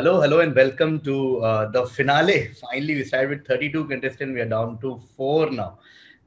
Hello, hello, and welcome to uh, the finale. Finally, we started with 32 contestants. We are down to four now.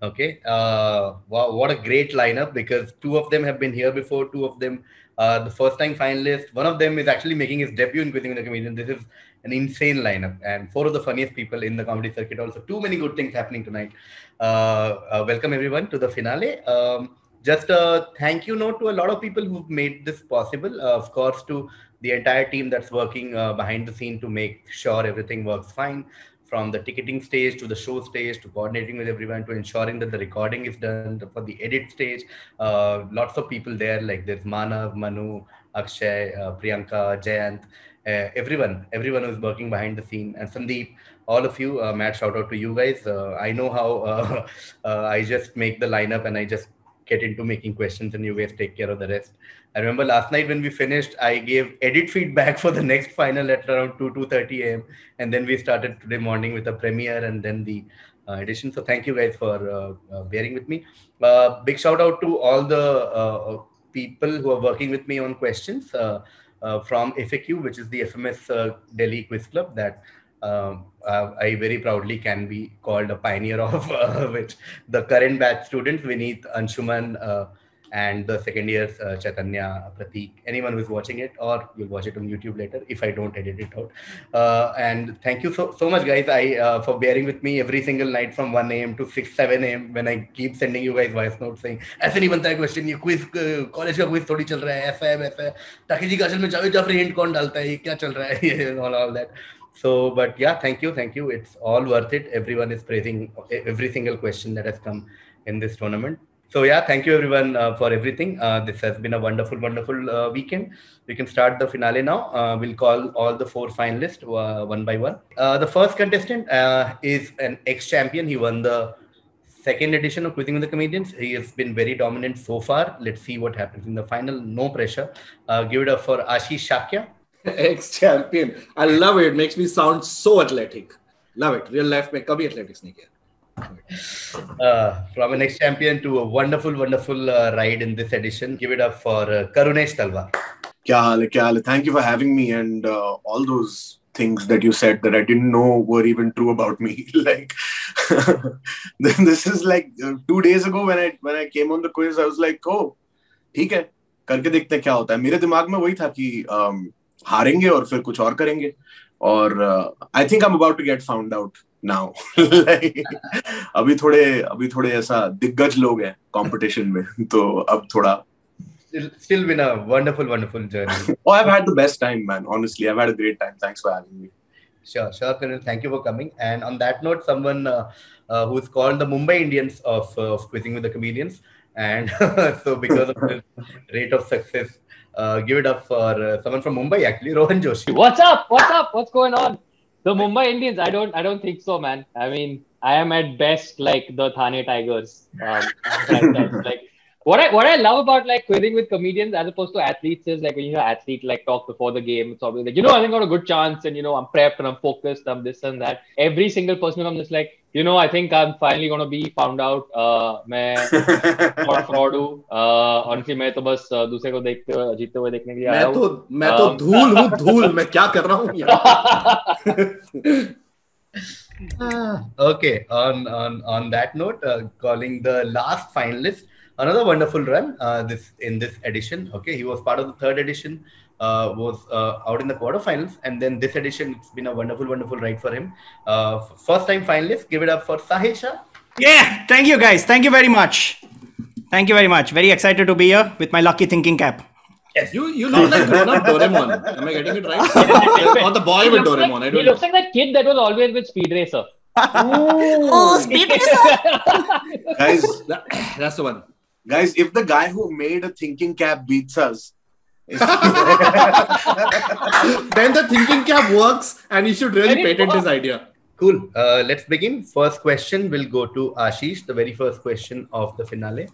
Okay. Uh, wow, what a great lineup because two of them have been here before. Two of them, uh, the first time finalists. One of them is actually making his debut in Quizzing the Comedian. This is an insane lineup, and four of the funniest people in the comedy circuit. Also, too many good things happening tonight. Uh, uh, welcome everyone to the finale. Um, just a thank you note to a lot of people who've made this possible. Uh, of course, to the entire team that's working uh, behind the scene to make sure everything works fine from the ticketing stage to the show stage to coordinating with everyone to ensuring that the recording is done for the edit stage. Uh, lots of people there like there's manav manu akshay uh, priyanka jayant uh, everyone everyone who's working behind the scene. And sandeep all of you uh, mad shout out to you guys. Uh, i know how i just make the lineup and i just get into making questions and you guys take care of the rest. I remember last night when we finished, I gave edit feedback for the next final at around 2 2:30 a.m. and then we started today morning with a premiere and then the uh, edition. So thank you guys for uh, uh, bearing with me. Uh, big shout out to all the uh, people who are working with me on questions uh, from FAQ, which is the FMS Delhi Quiz Club that um, uh, I very proudly can be called a pioneer of uh, which the current batch students, Vineet, Anshuman, uh, and the second years, uh, Chaitanya, Pratik, anyone who's watching it, or you'll watch it on YouTube later if I don't edit it out. Uh, and thank you so, so much, guys, I uh, for bearing with me every single night from 1 a.m. to 6, 7 a.m. when I keep sending you guys voice notes saying, ऐसे नहीं बनता है question ये quiz college का quiz थोड़ी चल रहा है ऐसा है वैसा है ताकि जी का असल में जावेद जाफरी हिंट कौन डालता है ये क्या चल रहा है ये all all that so but yeah thank you thank you. It's all worth it. Everyone is praising every single question that has come in this tournament. So yeah thank you everyone uh, for everything. Uh, this has been a wonderful wonderful uh, weekend. We can start the finale now. Uh, we'll call all the four finalists uh, one by one. Uh, the first contestant is an ex-champion. He won the second edition of quizzing with the comedians. He has been very dominant so far. Let's see what happens in the final. No pressure. Give it up for ashish shakya ex champion. I love it. It makes me sound so athletic. Love it. Real life में कभी athletics नहीं किया. Uh, from an ex champion to a wonderful, wonderful uh, ride in this edition. Give it up for uh, Karunesh Talwar. क्या हाल है क्या हाल है Thank you for having me and uh, all those things that you said that I didn't know were even true about me. like this is like uh, two days ago when I when I came on the quiz, I was like, oh, ठीक है करके देखते हैं क्या होता है मेरे दिमाग में वही था कि um, हारेंगे और फिर कुछ और करेंगे और I think I am about to get found out now अभी थोड़े अभी थोड़े ऐसा दिग्गज लोग हैं कंपटीशन में तो अब थोड़ा Still, been a wonderful, wonderful journey. oh, I've had the best time, man. Honestly, I've had a great time. Thanks for having me. Sure, sure, Colonel. Thank you for coming. And on that note, someone uh, uh, who's called the Mumbai Indians of, uh, of Quizzing with the Comedians. And so, because of the rate of success, uh, give it up for uh, someone from Mumbai, actually, Rohan Joshi. What's up? What's up? What's going on? The Mumbai Indians. I don't. I don't think so, man. I mean, I am at best like the Thane Tigers. Um, like what I what I love about like quizzing with comedians as opposed to athletes is like when you hear athlete like talk before the game, it's always like you know I think I got a good chance and you know I'm prepped and I'm focused, I'm this and that. Every single person I'm just like you know I think I'm finally gonna be found out. Uh, मैं थोड़ा fraud हूँ honestly मैं तो बस दूसरे को देखते हुए जीतते हुए देखने के लिए आया हूँ मैं तो मैं तो धूल हूँ धूल मैं क्या कर रहा हूँ okay on on on that note uh, calling the last finalist another wonderful run uh, this in this edition. Okay, he was part of the third edition, uh, was uh, out in the quarterfinals, and then this edition it's been a wonderful, wonderful ride for him. Uh, first time finalist. Give it up for Sahil Shah. Yeah, thank you guys. Thank you very much. Thank you very much. Very excited to be here with my lucky thinking cap. Yes. You you look like grown up Doraemon. Am I getting it right? or the boy with Doraemon? Like, I don't he looks like that kid that was always with Speed Racer. oh, Speed Racer! Guys, that, that's the one guys, if the guy who made a thinking cap beats us, then the thinking cap works and he should really patent his idea. Cool. Uh, let's begin. First question will go to Ashish, the very first question of the finale.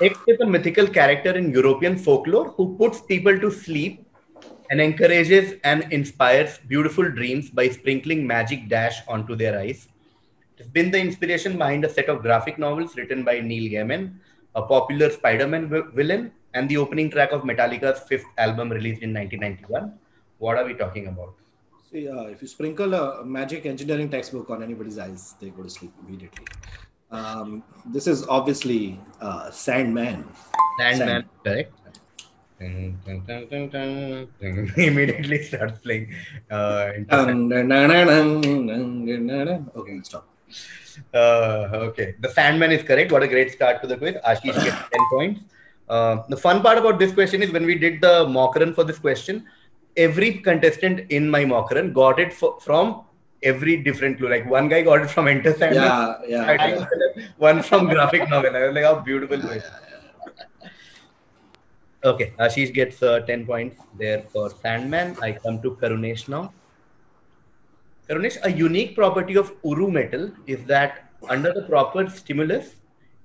X is a mythical character in European folklore who puts people to sleep and encourages and inspires beautiful dreams by sprinkling magic dash onto their eyes. It's been the inspiration behind a set of graphic novels written by Neil Gaiman, a popular Spider-Man villain, and the opening track of Metallica's fifth album released in 1991. What are we talking about? See, uh, if you sprinkle a magic engineering textbook on anybody's eyes, they go to sleep immediately. Um, this is obviously uh, Sandman. Sandman, Sand- correct. Dun, dun, dun, immediately starts playing. Uh, okay, stop. Uh, okay, the Sandman is correct. What a great start to the quiz. Ashish gets 10 points. Uh, the fun part about this question is when we did the mock run for this question, every contestant in my mock run got it fo- from every different clue. Like one guy got it from Enter Sandman, Yeah, yeah. yeah. one from graphic novel. I was like, how beautiful. question. Okay, Ashish gets uh, 10 points there for Sandman. I come to Karunesh now. Karunesh, a unique property of Uru metal is that under the proper stimulus,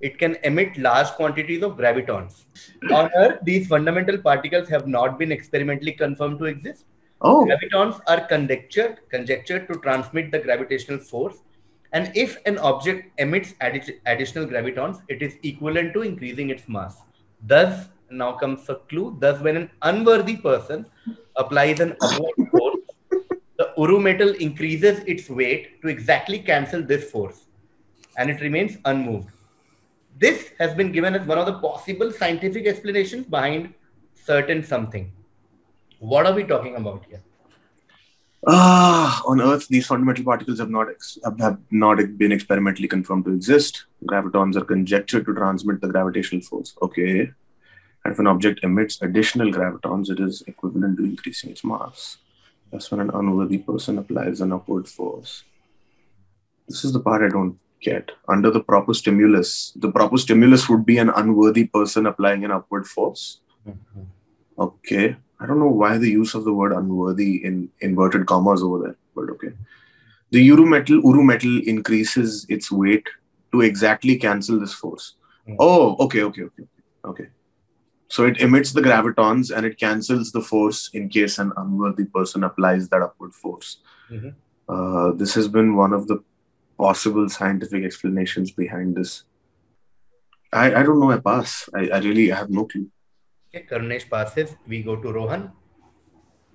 it can emit large quantities of gravitons. On Earth, these fundamental particles have not been experimentally confirmed to exist. Oh, Gravitons are conjectured, conjectured to transmit the gravitational force. And if an object emits addi- additional gravitons, it is equivalent to increasing its mass. Thus, now comes a clue. Thus, when an unworthy person applies an upward force, the Uru metal increases its weight to exactly cancel this force, and it remains unmoved. This has been given as one of the possible scientific explanations behind certain something. What are we talking about here? Ah, on Earth, these fundamental particles have not ex- have, have not been experimentally confirmed to exist. Gravitons are conjectured to transmit the gravitational force. Okay. And if an object emits additional gravitons, it is equivalent to increasing its mass. That's when an unworthy person applies an upward force. This is the part I don't get. Under the proper stimulus, the proper stimulus would be an unworthy person applying an upward force. Okay. I don't know why the use of the word unworthy in inverted commas over there, but okay. The Uru metal, Uru metal increases its weight to exactly cancel this force. Hmm. Oh, okay, okay, okay, okay. So it emits the gravitons and it cancels the force in case an unworthy person applies that upward force. Mhm. Uh, this has been one of the possible scientific explanations behind this. I, I don't know. I pass. I, I really I have no clue. Okay, Karunesh passes. We go to Rohan.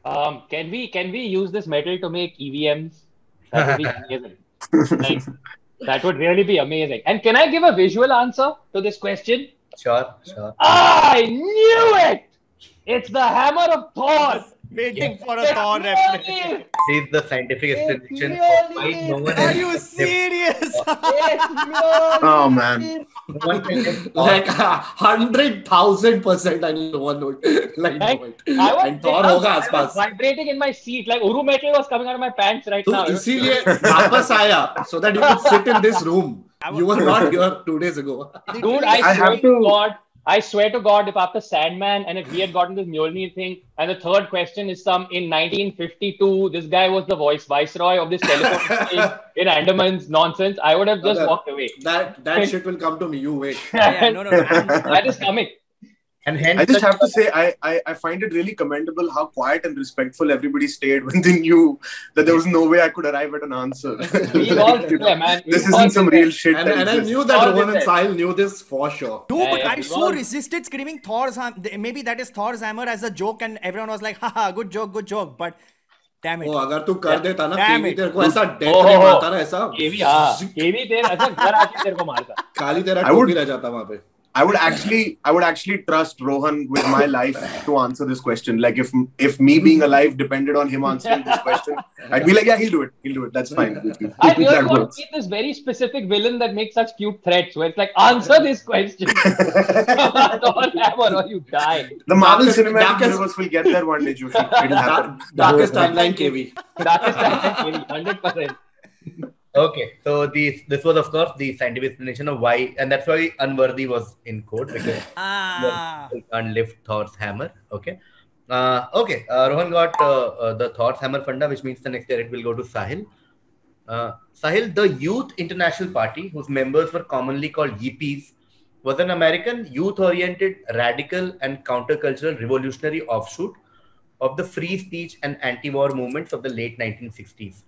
Um, can we can we use this metal to make EVMs? That would be amazing. Like, that would really be amazing. And can I give a visual answer to this question? Sure, sure. I knew it! It's the hammer of Thor! Waiting for a It's Thor really- reference. This is the scientific It's explanation of really why no is. one Are has you serious? It's really Oh, man. no one can get Like hundred thousand percent, I need one note. Like, Like, know it. I was, And Thor I was- होगा I was आसपास. vibrating in my seat. Like Uru metal was coming out of my pants right तो now. इसीलिए वापस आया so that you could sit in this room. I You were not here two days ago. Dude, I, I swear have to to- God, I swear to God, if after Sandman and if we had gotten this Mjolnir thing, and the third question is some in 1952, this guy was the voice viceroy of this telephone thing in Andaman's nonsense, I would have just Okay. walked away. That that shit will come to me. You wait. Yeah, no, no, no. That is coming. and hence I just the- have to say, I, I, I find it really commendable how quiet and respectful everybody stayed when they knew that there was no way I could arrive at an answer. We all Like, you know, yeah, man. we this all isn't some did real that. shit. And, that and I exists. knew that All Rohan did and that. Sahil knew this for sure. Dude, Yeah, but yeah, I we so all- resisted screaming Thor's ham- maybe that is Thor's hammer as a joke, and everyone was like, haha, good joke, good joke. But damn it. वो अगर तू कर देता ना Damn KV it. तेरे को ऐसा death Oh, नहीं oh, मारता ना ऐसा केवी हाँ केवी तेरे ऐसा घर आके तेरे को मारता खाली तेरा I would- टोपी रह जाता वहां पे I would actually, I would actually trust Rohan with my life to answer this question. Like if if me being alive depended on him answering this question, I'd be like, yeah, he'll do it. He'll do it. That's fine. I really that want to works. meet this very specific villain that makes such cute threats where it's like, answer this question. Don't or you die. The Marvel Darkest- Cinematic darkest- Universe will get there one day, Joshi. It'll happen. darkest timeline KV That is that hundred percent. Okay, so this this was of course the scientific explanation of why, and that's why unworthy was in quote because Ah. can't lift Thor's hammer. Okay, uh, okay. Uh, Rohan got uh, uh, the Thor's hammer funda, which means the next year it will go to Sahil. Uh, Sahil, the Youth International Party, whose members were commonly called Yippies, was an American youth-oriented, radical, and countercultural revolutionary offshoot of the free speech and anti-war movements of the late 1960s.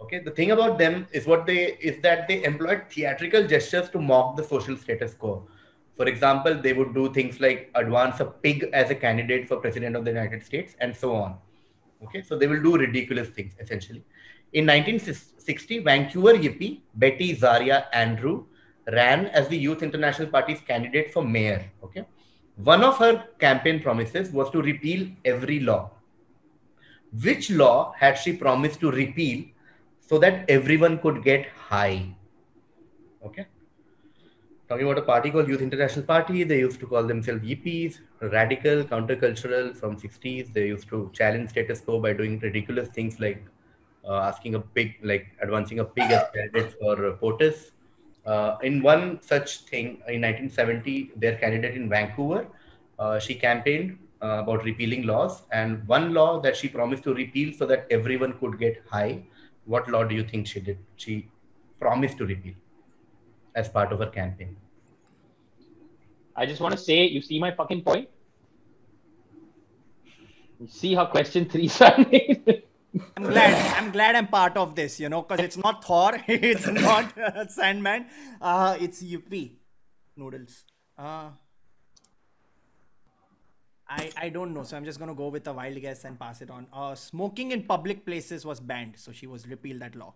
Okay, the thing about them is what they is that they employed theatrical gestures to mock the social status quo. For example, they would do things like advance a pig as a candidate for president of the United States and so on. Okay, so they will do ridiculous things essentially. In 1960, Vancouver Yippie Betty Zaria Andrew ran as the Youth International Party's candidate for mayor. Okay, one of her campaign promises was to repeal every law. Which law had she promised to repeal so that everyone could get high? Okay. Talking about a party called Youth International Party, they used to call themselves yippies, radical, countercultural from 60s. They used to challenge status quo by doing ridiculous things like uh, asking a pig, like advancing a pig as candidate for uh, POTUS. Uh, in one such thing, in 1970, their candidate in Vancouver, uh, she campaigned uh, about repealing laws. And one law that she promised to repeal so that everyone could get high. What law do you think she did? She promised to repeal as part of her campaign. I just want to say, you see my fucking point? You see how question three started? I'm glad. I'm glad I'm part of this. You know, because it's not Thor. It's not uh, Sandman. Uh, it's UP noodles. Uh, I, I don't know. So I'm just going to go with a wild guess and pass it on. Uh, smoking in public places was banned. So she was repealed that law.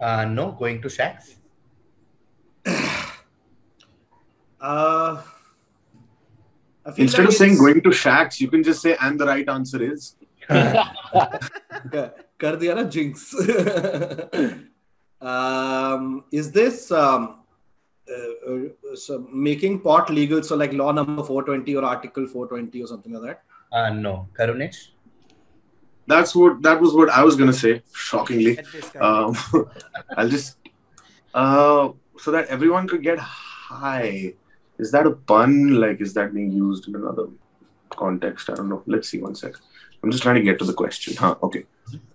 Uh, no, going to shacks. uh, Instead like of saying going to shacks, you can just say, and the right answer is. Kar diya na jinx. um, is this. Um, uh, uh, so making pot legal? So like law number 420 or article 420 or something like that? Uh, no, Karunesh. That's what that was what I was gonna say. Shockingly, Get this guy. um, I'll just uh, so that everyone could get high. Is that a pun? Like, is that being used in another context? I don't know. Let's see one sec. I'm just trying to get to the question. Huh? Okay.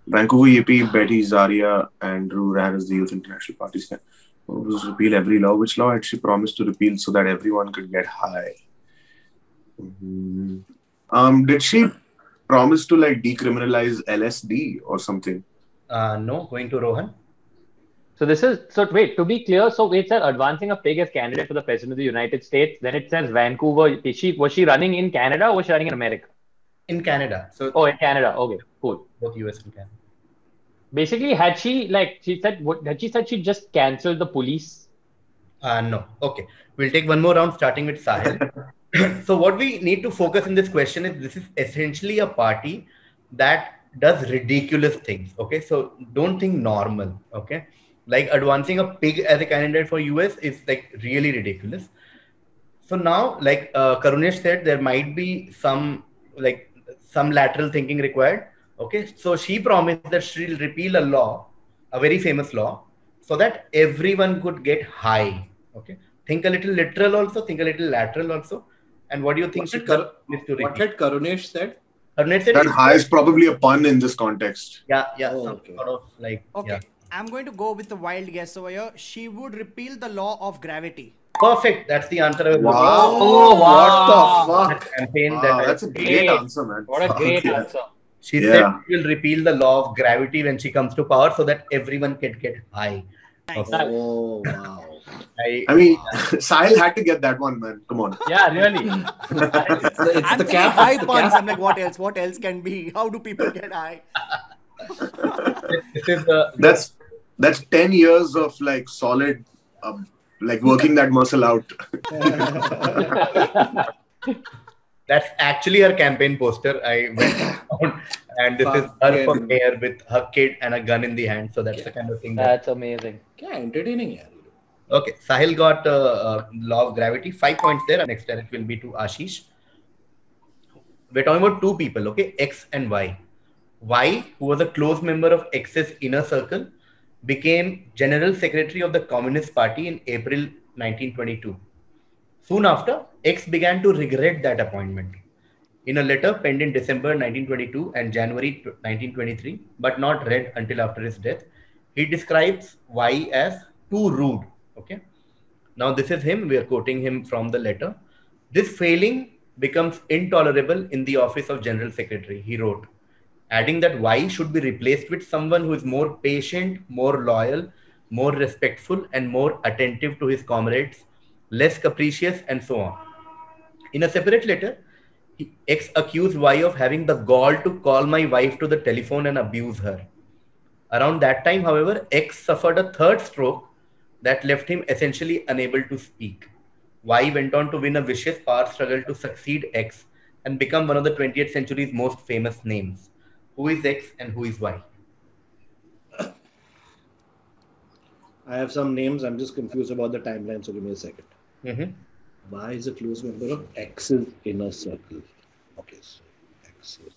Vancouver Yippie, Betty Zaria, Andrew ran as the Youth International Party's can was repeal every law. Which law had she promised to repeal so that everyone could get high? Mhm. Um, did she promise to like decriminalize LSD or something? Uh, no, going to Rohan. So this is so wait to be clear. So it says advancing a pig as candidate for the president of the United States. Then it says Vancouver. Is she was she running in Canada or was she running in America? In Canada. So Oh, in Canada. Okay, cool. both US and Canada. Basically, had she like she said what had she said she just cancelled the police? Uh, no. Okay. We'll take one more round starting with Sahil. so what we need to focus in this question is this is essentially a party that does ridiculous things. Okay. So don't think normal. Okay. Like advancing a pig as a candidate for US is like really ridiculous. So now, like uh, Karunesh said, there might be some like some lateral thinking required. Okay. So she promised that she'll repeal a law, a very famous law, so that everyone could get high. Okay. Think a little literal also, think a little lateral also. And what do you think What she did, Kar- promised to what repeal? had Karunesh said? Karunesh said, That high is probably a pun in this context. yeah, yeah, Oh, some okay. sort of like, Okay, yeah. I'm going to go with the wild guess over here. She would repeal the law of gravity. Perfect. That's the answer. I was looking Wow. Oh, wow. What the fuck? That campaign Wow, that that's a great Great. answer, man. What a great Okay. answer. She Yeah. said she will repeal the law of gravity when she comes to power so that everyone can get high. Nice. Oh, wow. I, I mean, Sahil had to get that one, man. Come on. Yeah, really. It's the, it's I'm the cap. high it's puns. I'm like, what else? What else can be? How do people get high? this is the That's that's ten years of like solid, um, like working that muscle out. that's actually her campaign poster. I went down and this is her for mayor with her kid and a gun in the hand. So that's the kind of thing. That, That's amazing. Yeah, entertaining. Yeah. okay, Sahil got uh, uh, law of gravity. Five points there. Next direct will be to Ashish. We're talking about two people, okay? X and Y. Y, who was a close member of X's inner circle, became general secretary of the Communist Party in April 1922. Soon after, X began to regret that appointment. In a letter penned in December 1922 and January 1923, but not read until after his death, he describes Y as too rude. Okay. Now, this is him. We are quoting him from the letter. This failing becomes intolerable in the office of General Secretary, he wrote, adding that Y should be replaced with someone who is more patient, more loyal, more respectful, and more attentive to his comrades, less capricious, and so on. In a separate letter, X accused Y of having the gall to call my wife to the telephone and abuse her. Around that time, however, X suffered a third stroke that left him essentially unable to speak. Y went on to win a vicious power struggle to succeed X and become one of the 20th century's most famous names. Who is X and who is Y? I have some names. I'm just confused about the timeline. So give me a second. Mhm. Y is a close member of X's inner circle. Okay, so X is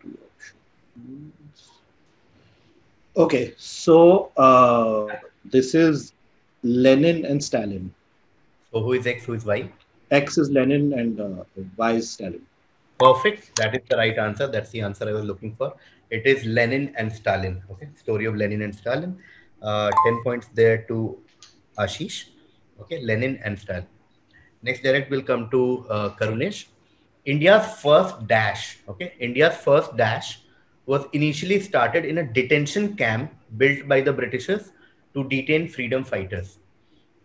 two options. Okay, so uh, this is Lenin and Stalin. So who is X, who is Y? X is Lenin and uh, Y is Stalin. Perfect. That is the right answer. That's the answer I was looking for. It is Lenin and Stalin. Okay. Story of Lenin and Stalin. Uh, 10 points there to Ashish. Okay. Lenin and Stalin. Next direct will come to uh, Karunesh. India's first dash. Okay. India's first dash was initially started in a detention camp built by the Britishers to detain freedom fighters.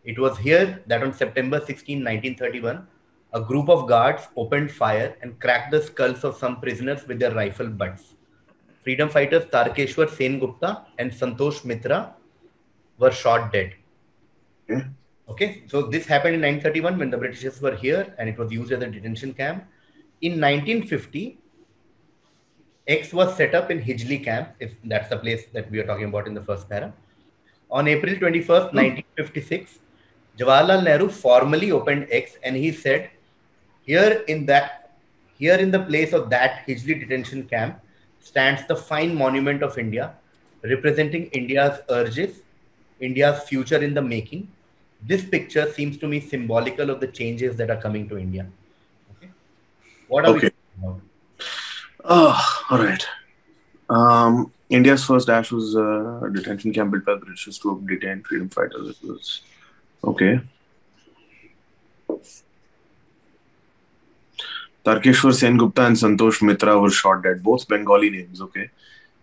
It was here that on September 16, 1931, a group of guards opened fire and cracked the skulls of some prisoners with their rifle butts. Freedom fighters Tarkeshwar Sen Gupta and Santosh Mitra were shot dead. Okay. Okay, so this happened in 1931 when the Britishers were here and it was used as a detention camp. In 1950, X was set up in Hijli camp, if that's the place that we are talking about in the first para. On April 21st, 1956, hmm. Jawaharlal Nehru formally opened X and he said, here in that, here in the place of that Hijli detention camp stands the fine monument of India, representing India's urges, India's future in the making. This picture seems to me symbolical of the changes that are coming to India. Okay. What are we Okay. talking about? Oh, all right. Um, India's first dash was uh, a detention camp built by the British to detain freedom fighters. It was okay. Tarkeshwar Sen Gupta and Santosh Mitra were shot dead. Both Bengali names. Okay.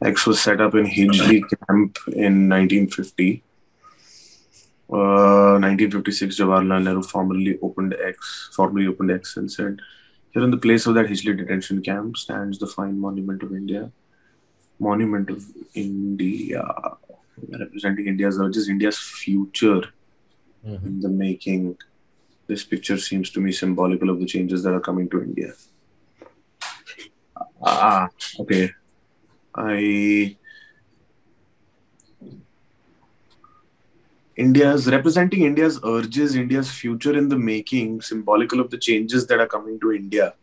X was set up in Hijli camp in 1950. Uh, 1956, Jawaharlal Nehru formally opened X, formally opened X and said, "Here in the place of that Hijli detention camp stands the fine monument of India, monument of India, representing India's urges, India's future Mhm. in the making. This picture seems to me symbolical of the changes that are coming to India." Ah, okay. I India's representing India's urges, India's future in the making, symbolical of the changes that are coming to India.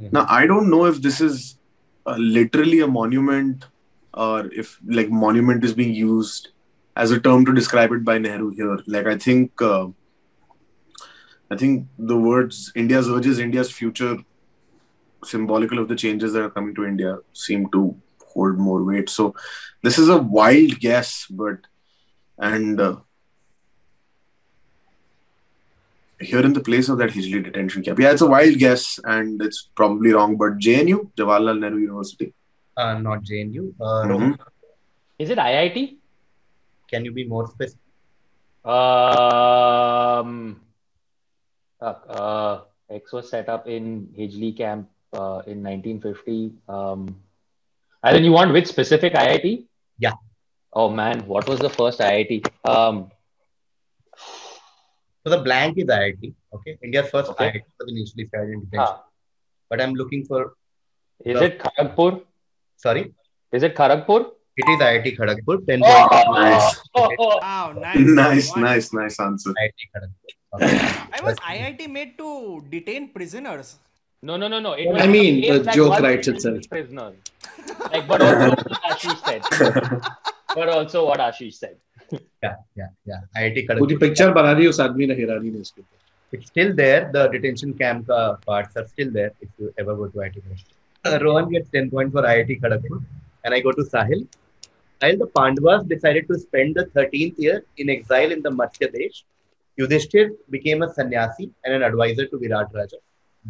Mhm. Now, I don't know if this is uh, literally a monument or if like monument is being used as a term to describe it by Nehru here. Like, I think, uh, I think the words India's urges, India's future, symbolical of the changes that are coming to India, seem to hold more weight. So, this is a wild guess, but and uh, here in the place of that Hijli detention camp. Yeah, it's a wild guess and it's probably wrong, but JNU, Jawaharlal Nehru University. Uh, not JNU. Uh, Mhm. Is it IIT? can you be more specific? Um, uh, uh, X was set up in Hijli camp uh, in 1950. Um, and then you want which specific IIT? Yeah. Oh man, what was the first IIT? Um, So the blank is IIT. Okay, India's first Okay. IIT was initially started in detention. ah, But I'm looking for. is Yeah. it Kharagpur? Sorry, Is it Kharagpur? it is IIT Kharagpur. Ten Oh, points. Nice. Wow, nice. Nice, nice, nice answer. IIT Kharagpur. Okay. Why was IIT made to detain prisoners? No, no, no, no. It I mean, the joke was writes itself. Prisoner. Like, but also what Ashish said. but also what Ashish said. Yeah, yeah, yeah. IIT पूरी Kharagpur. Picture बना दी उस आदमी ने हिरानी ने इसके ऊपर It's still there. The detention camp uh, parts are still there if you ever go to IIT Kharagpur. Uh, Rohan gets 10 points for IIT Kharagpur. And I go to Sahil. Sahil, the Pandavas decided to spend the 13th year in exile in the Matsya Desh. Yudhishthir became a sannyasi and an advisor to Virat Raja.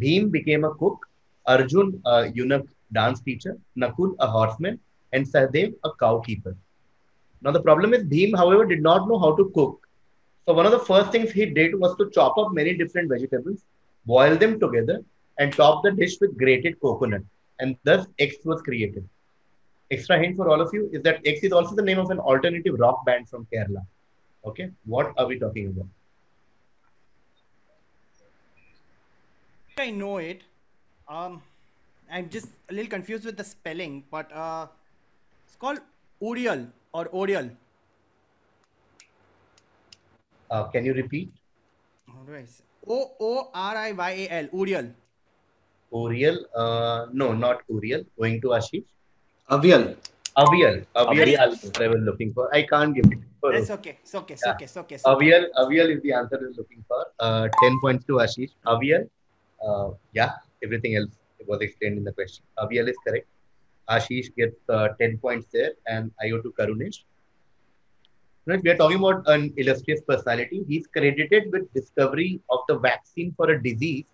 Bhim became a cook. Arjun, a eunuch dance teacher. Nakul, a horseman. And Sahdev, a cow keeper. Now, the problem is Bhim, however, did not know how to cook. So one of the first things he did was to chop up many different vegetables, boil them together, and top the dish with grated coconut. And thus X was created. Extra hint for all of you is that X is also the name of an alternative rock band from Kerala. Okay, what are we talking about? I know it. Um, I'm just a little confused with the spelling, but uh, it's called Uriel or Oriel. Uh, can you repeat? How do I say? O O R I Y A L. Uriel. Uriel? Uh, no, not Uriel. Going to Ashish. Avial. Avial. Avial Avial. is I was looking for. I can't give it. For It's okay. It's okay. It's Yeah. okay. It's okay. It's okay. Avial, Avial is the answer we're looking for. Uh, 10 points to Ashish. Avial, uh, yeah, everything else was explained in the question. Avial is correct. Ashish gets uh, 10 points there, and I go to Karunesh. Right, we are talking about an illustrious personality. He's credited with discovery of the vaccine for a disease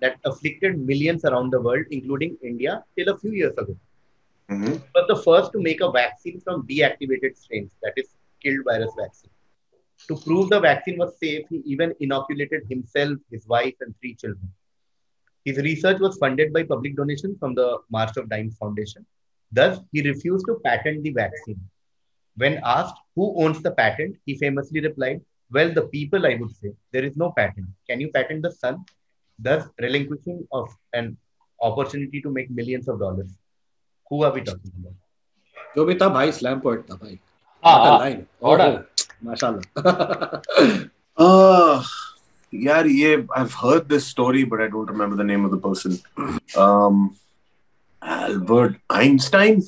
that afflicted millions around the world, including India, till a few years ago. Mhm. was the first to make a vaccine from deactivated strains, that is, killed virus vaccine. To prove the vaccine was safe, he even inoculated himself, his wife, and three children. His research was funded by public donation from the March of Dimes Foundation. Thus, he refused to patent the vaccine. When asked who owns the patent, he famously replied, Well, the people, I would say. There is no patent. Can you patent the sun? Thus, relinquishing of an opportunity to make millions of dollars. Who are we talking about? जो भी था भाई slam poet था Order. Line order माशाल्लाह yeah, yeah, I've heard this story, but I don't remember the name of the person. Um, Albert Einstein.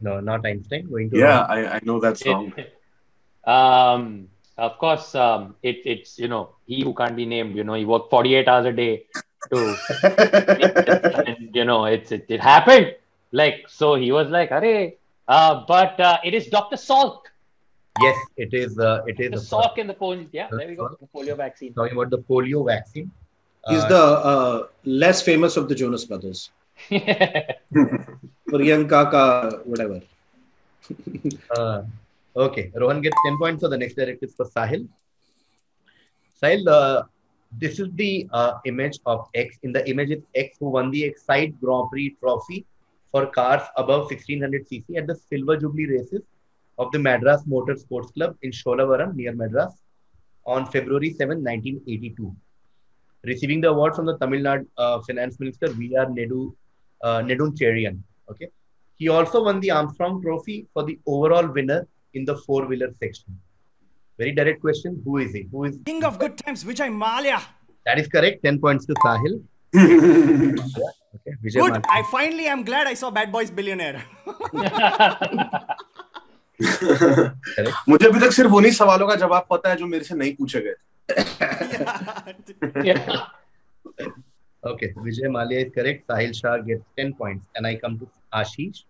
No, not Einstein. Going to Yeah, I, I know that song. um, of course, um, it, it's you know he who can't be named. You know, he worked 48 hours a day to, and you know, it's it, it happened. Like so, he was like, "Arey," uh, but uh, it is Doctor Salk, Yes, it is. Uh, it is. the sock Salk in the polio. Yeah, there we go, the polio vaccine. Talking about the polio vaccine. He's Uh, the uh, less famous of the Jonas brothers. Priyanka ka whatever. Uh, okay, Rohan gets 10 points. So the next direct is for Sahil. Sahil, uh, this is the uh, image of X. In the image, it's X who won the Excite Grand Prix trophy for cars above 1600cc at the Silver Jubilee races of the Madras Motor Sports Club in Sholavaram near Madras on February 7, 1982. Receiving the award from the Tamil Nadu uh, Finance Minister V.R. Nedu, uh, Neduncherian. Okay. He also won the Armstrong Trophy for the overall winner in the four-wheeler section. Very direct question: Who is he? Who is King of good times, Vijay Mallya. that? Is correct. Ten points to Sahil. Okay, Vijay Good. Mallya. I finally am glad I saw Bad Boys Billionaire. मुझे अभी तक सिर्फ़ उन्हीं सवालों का जवाब पता है जो मेरे से नहीं पूछे गए okay Vijay Mallya is correct Sahil Shah gets 10 points and I come to Ashish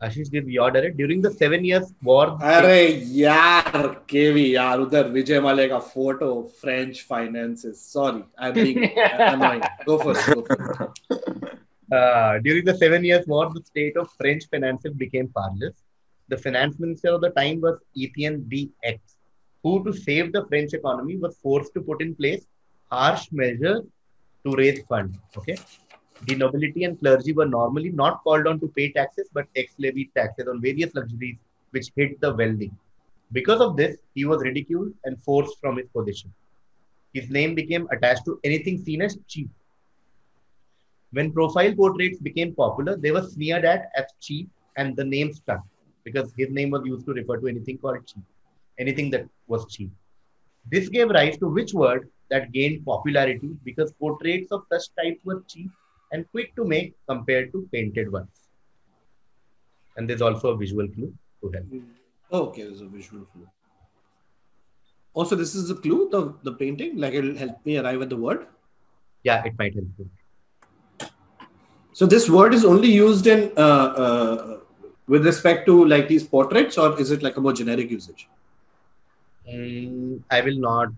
Ashish give your direct during the 7 years war अरे यार केवी यार उधर विजय माले का photo French finances sorry I am being annoying go first during the 7 years war the state of French finances became parlous The finance minister of the time was Etienne d'Aix, who, to save the French economy, was forced to put in place harsh measures to raise funds. Okay, the nobility and clergy were normally not called on to pay taxes, but X levied taxes on various luxuries which hit the wealthy. Because of this, he was ridiculed and forced from his position. His name became attached to anything seen as cheap. When profile portraits became popular, they were sneered at as cheap and the name stuck because his name was used to refer to anything called cheap, anything that was cheap. This gave rise to which word that gained popularity because portraits of such type were cheap and quick to make compared to painted ones. And there's also a visual clue to help. okay there's a visual clue also this is a clue the the painting like it'll help me arrive at the word Yeah, it might help you. so this word is only used in uh, uh, with respect to like these portraits or is it like a more generic usage Mm, I will not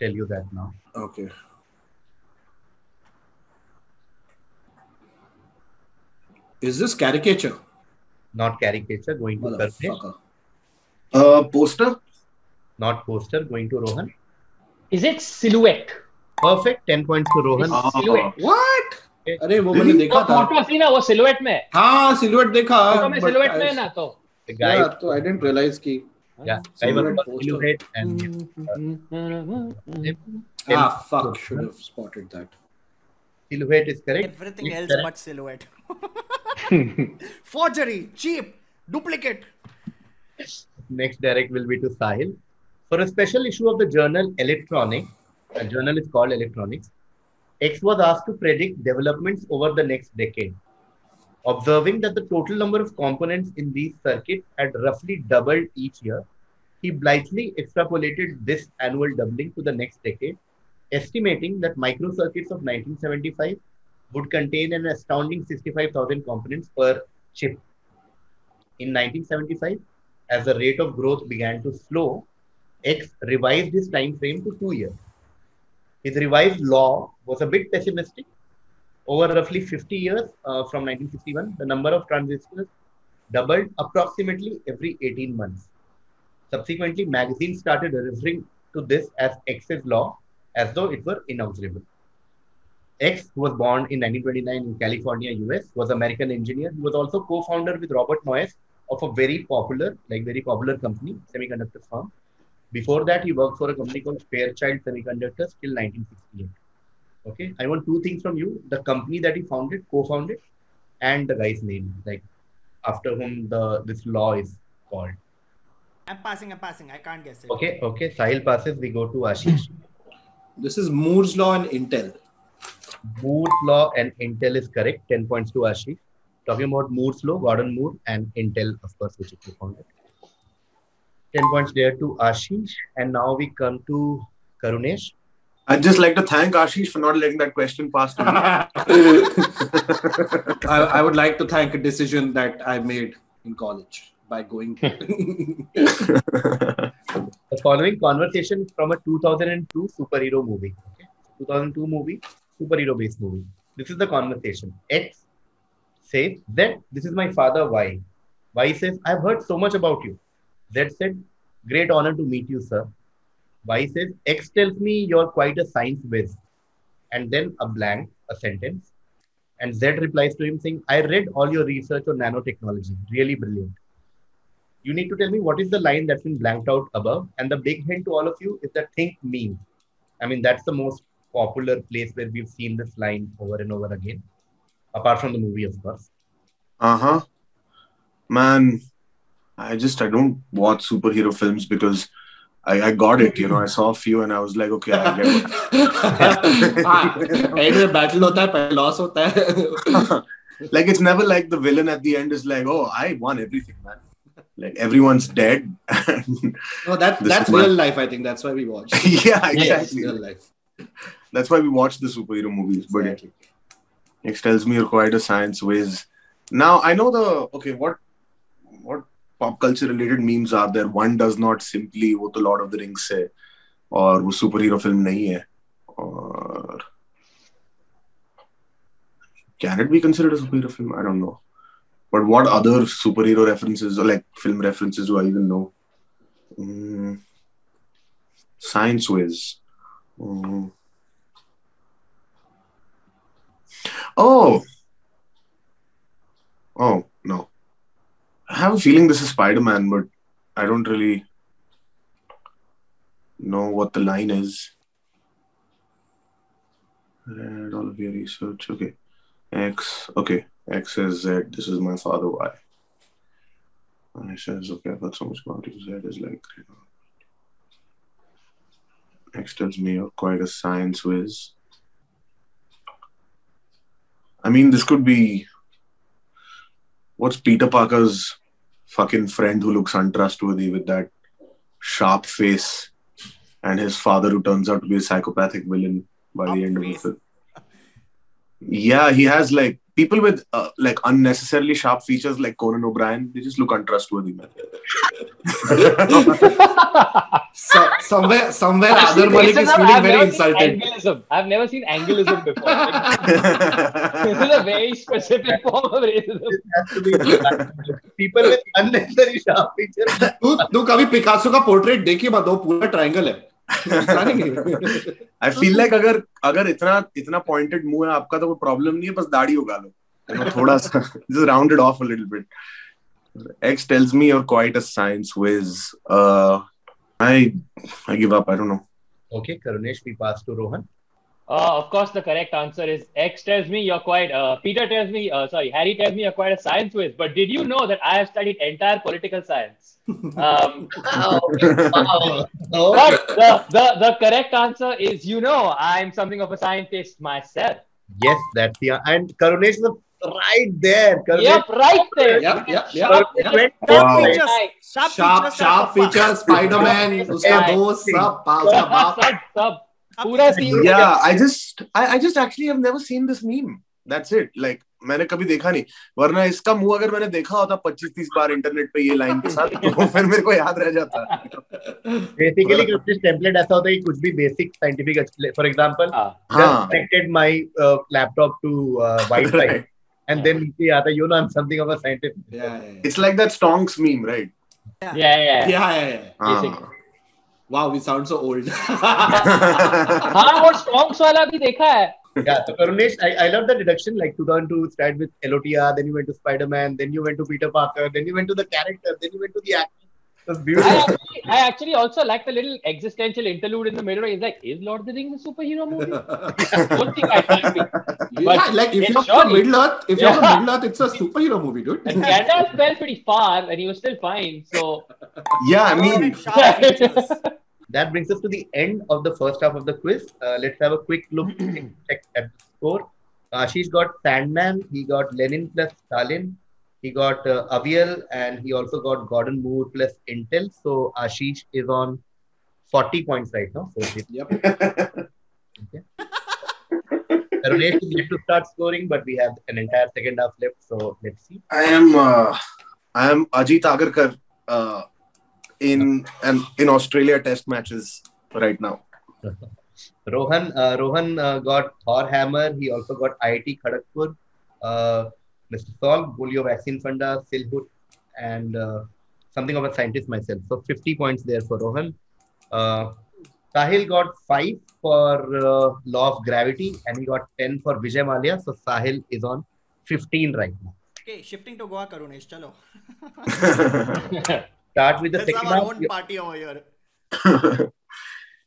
tell you that now. okay is this caricature Not caricature, going to Karnesh. Motherfucker. uh, poster Not poster, going to Rohan. Is it silhouette? Perfect. 10 points to Rohan. Ah. Silhouette. what अरे वो मैंने देखा था। Photo सी ना वो silhouette में। हाँ silhouette देखा। फ़ोटो में सिलुएट में ना तो। गाइस तो आई डिडंट रियलाइज़ की journal electronic journal is called electronics X was asked to predict developments over the next decade. Observing that the total number of components in these circuits had roughly doubled each year, he blithely extrapolated this annual doubling to the next decade, estimating that microcircuits of 1975 would contain an astounding 65,000 components per chip. In 1975, as the rate of growth began to slow, X revised his time frame to two years. His revised law was a bit pessimistic. Over roughly 50 years uh, from 1961, the number of transistors doubled approximately every 18 months. Subsequently, magazines started referring to this as X's law as though it were inexorable. X, who was born in 1929 in California, US, was an American engineer. He was also co-founder with Robert Noyce of a very popular, like very popular company, semiconductor firm. Before that, he worked for a company called Fairchild Semiconductors till 1968. Okay, I want two things from you: the company that he founded, co-founded, and the guy's name, like after whom the this law is called. I'm passing, I'm passing. I can't guess it. Okay, okay. Sahil passes. We go to Ashish. this is moore's law and intel Moore's law and Intel is correct. 10 points to Ashish. Talking about Moore's law, Gordon Moore, and Intel, of course, which is co-founded. 10 points there to Ashish. And now we come to Karunesh. I'd just like to thank Ashish for not letting that question pass to me. I, I would like to thank a decision that I made in college by going. The following conversation from a 2002 superhero movie. Okay? 2002 movie, superhero based movie. This is the conversation. X says, Z, this is my father, Y. Y says, I've heard so much about you. Z said, Great honor to meet you, sir. Y says, X tells me you're quite a science whiz. And then a blank, a sentence. And Z replies to him saying, I read all your research on nanotechnology. Really brilliant. You need to tell me what is the line that's been blanked out above. And the big hint to all of you is the think meme. I mean, that's the most popular place where we've seen this line over and over again, apart from the movie, of course. Uh huh. Man, I just I don't watch superhero films because I, I got it. You know, I saw a few and I was like, okay, I get what. And में battle होता है पहले loss होता है like it's never like the villain at the end is like, oh, I won everything, man. Like everyone's dead. And no that This that's is my- real life I think that's why we watch yeah, that's exactly. real life That's why we watch the superhero movies. But exactly. Next tells me you're quite a science whiz. Now I know the okay what pop culture related memes are there one does not simply वो तो Lord of the rings है, और वो super hero film नहीं है, और can it be considered a super hero film I don't know but what other super hero references और like film references do I even know science wiz oh oh no I have a feeling this is Spider Man, but I don't really know what the line is. Read all of your research. Okay. X. Okay. X is Z. This is my father. Y. I says, okay, I've got so much about you. Z is like, you know. X tells me you're quite a science whiz. I mean, this could be what's Peter Parker's fucking friend who looks untrustworthy with that sharp face, and his father who turns out to be a psychopathic villain by the end of the film. Yeah, he has like people with uh, like unnecessarily sharp features like Conan O'Brien. They just look untrustworthy, man. so, somewhere somewhere Adar Malik is feeling I've very insulted Angulism. I've never seen angulism before. Like, this is a very specific form of racism. This has to be people with unnecessary sharp features. तू तू कभी Picasso का portrait देखिए मत वो पूरा triangle है I feel like अगर अगर इतना इतना पॉइंटेड मुँह है आपका तो कोई प्रॉब्लम नहीं है बस दाढ़ी उगा लो। हाँ, थोड़ा सा। Just rounded off a little bit X tells me your quite a science who is I I give up I don't know okay Karunesh we pass to Rohan Uh, of course, the correct answer is X tells me you're quite. Uh, Peter tells me, uh, sorry, Harry tells me you're quite a science whiz. But did you know that I have studied entire political science? Um, Wow. but the, the the correct answer is, you know, I'm something of a scientist myself. Yes, that's the and Karunesh is right there. Karunesh Yep, right there. Yep, yep, yep. Karunesh yep. went Sharp Wow. features. Right. Sharp, Sharp, features sharp का features, Spider-Man, उसका Yeah. दोस्त सब पा- उसका बाप Sub, sub. पूरा scene या I just I just actually have never seen this meme that's it like मैंने कभी देखा नहीं। वरना इसका मुँह अगर मैंने देखा होता पच्चीस तीस बार इंटरनेट पे ये लाइन के साथ तो फिर मेरे को याद रह जाता। बेसिकली क्रिप्टिश टेम्पलेट ऐसा होता है कि कुछ भी basic scientific for example connected my laptop to wifi and then नीचे आता you know I am something of a scientist it's like that stonks meme right yeah yeah yeah yeah yeah. We sound so old हाँ Wow, we sound so old. हाँ वो stocks वाला भी देखा है Yeah, so Karunesh, I, I love the deduction. Like 2002 started with LOTR, then you went to Spider-Man, then you went to Peter Parker, then you went to the character, then you went to the actor. It was I actually, I actually also like the little existential interlude in the middle. Where he's like, "Is Lord of the Rings a superhero movie?" don't think I can be. yeah, like if you're from Middle Earth, if you're from Middle Earth, it's a superhero movie, dude. And Gandalf fell pretty far, and he was still fine. So Yeah, I mean. That brings us to the end of the first half of the quiz. Uh, let's have a quick look check at the score. Ashish got Sandman, he got Lenin plus Stalin, he got uh, Aviel, and he also got Gordon Moore plus Intel. So Ashish is on 40 points right now. So he's- Yep. Karunesh is yet to start scoring, but we have an entire second half left. So let's see. I am uh, I am Ajit Agarkar uh, in and in Australia Test matches right now. Rohan, uh, Rohan uh, got Thor Hammer. He also got IIT Kharagpur. Mr. Saul, Polio Vaccine Funda, Silhut, and uh, something of a scientist myself. So 50 points there for Rohan. Uh, Sahil got 5 for uh, Law of Gravity and he got 10 for Vijay Mallya. So Sahil is on 15 right now. Okay, shifting to Goa, Karunesh. Chalo. Start with the Let's second have our half. own party over here.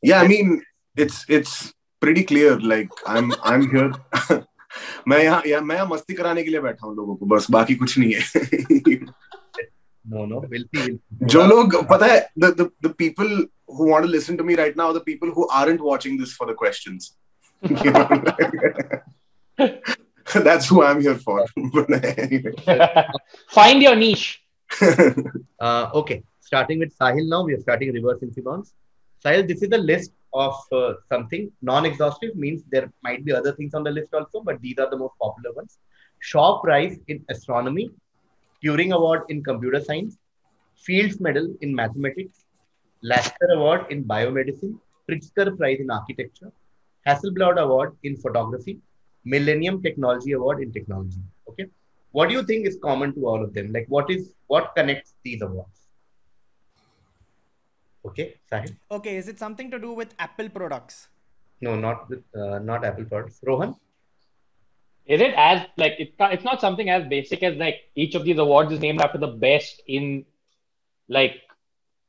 yeah, I mean it's it's pretty clear. Like I'm I'm here. मैं यहाँ या मैं यहाँ मस्ती कराने के लिए बैठा हूँ लोगों को बस बाकी कुछ नहीं है No, no, we'll see. जो लोग पता है the, the the people who want to listen to me right now are the people who aren't watching this for the questions You know? that's who I'm here for but anyway find your niche. Uh, okay, starting with Sahil now. We are starting reverse in infinance. Sahil, this is a list of uh, something non-exhaustive means there might be other things on the list also, but these are the most popular ones. Shaw Prize in astronomy, Turing Award in computer science, Fields Medal in mathematics, Lasker Award in biomedicine, Pritzker Prize in architecture, Hasselblad Award in photography, Millennium Technology Award in technology. Okay, what do you think is common to all of them? Like, what is what connects these awards? Okay, Sahil. Okay, is it something to do with Apple products? No, not with uh, not Apple products. Rohan. Is it as like it's not, it's not something as basic as like each of these awards is named after the best in like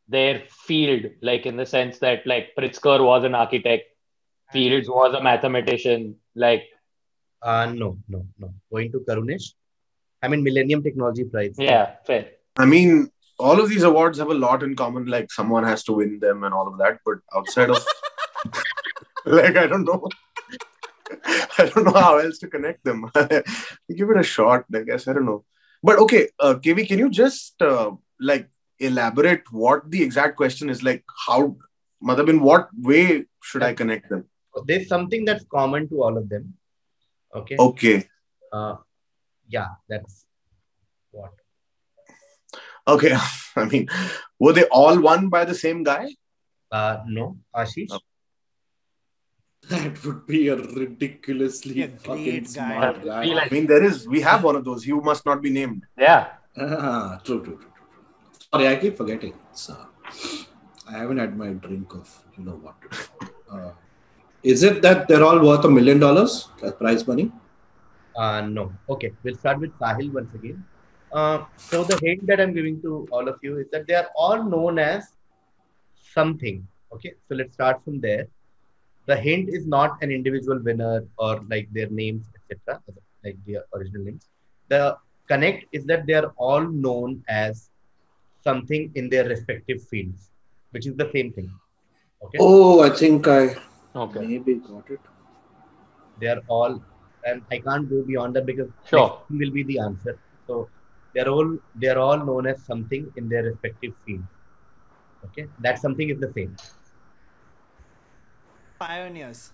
their field, like in the sense that like Pritzker was an architect, Fields was a mathematician, like Uh, no, no, no. Going to Karunesh. I mean, Millennium Technology Prize. yeah, fair. I mean all of these awards have a lot in common like someone has to win them and all of that but outside of like I don't know I don't know how else to connect them give it a shot I guess I don't know but okay uh, KV can you just uh, like elaborate what the exact question is like how Madhab, in what way should I connect them There's something that's common to all of them. Okay. okay Uh, yeah, that's what. Okay I mean were they all won by the same guy Uh, no, Ashish. Okay. That would be a ridiculously A fucking smart guy. Be I mean there is we have one of those you must not be named Yeah. Ah, true, true, true, true. Sorry, I keep forgetting. So, I haven't had my drink of you know what. Uh, is it that they're all worth a million dollars as prize money? Uh, no. Okay, we'll start with Sahil once again. Uh, so the hint that I'm giving to all of you is that they are all known as something. Okay, so let's start from there. The hint is not an individual winner or like their names, etc., like their original names. The connect is that they are all known as something in their respective fields, which is the same thing. Okay, Oh, I think I Okay. maybe got it. they are all, and I can't go beyond that because Sure. will be the answer. So they're all they're all known as something in their respective field. Okay, that something is the same. Pioneers.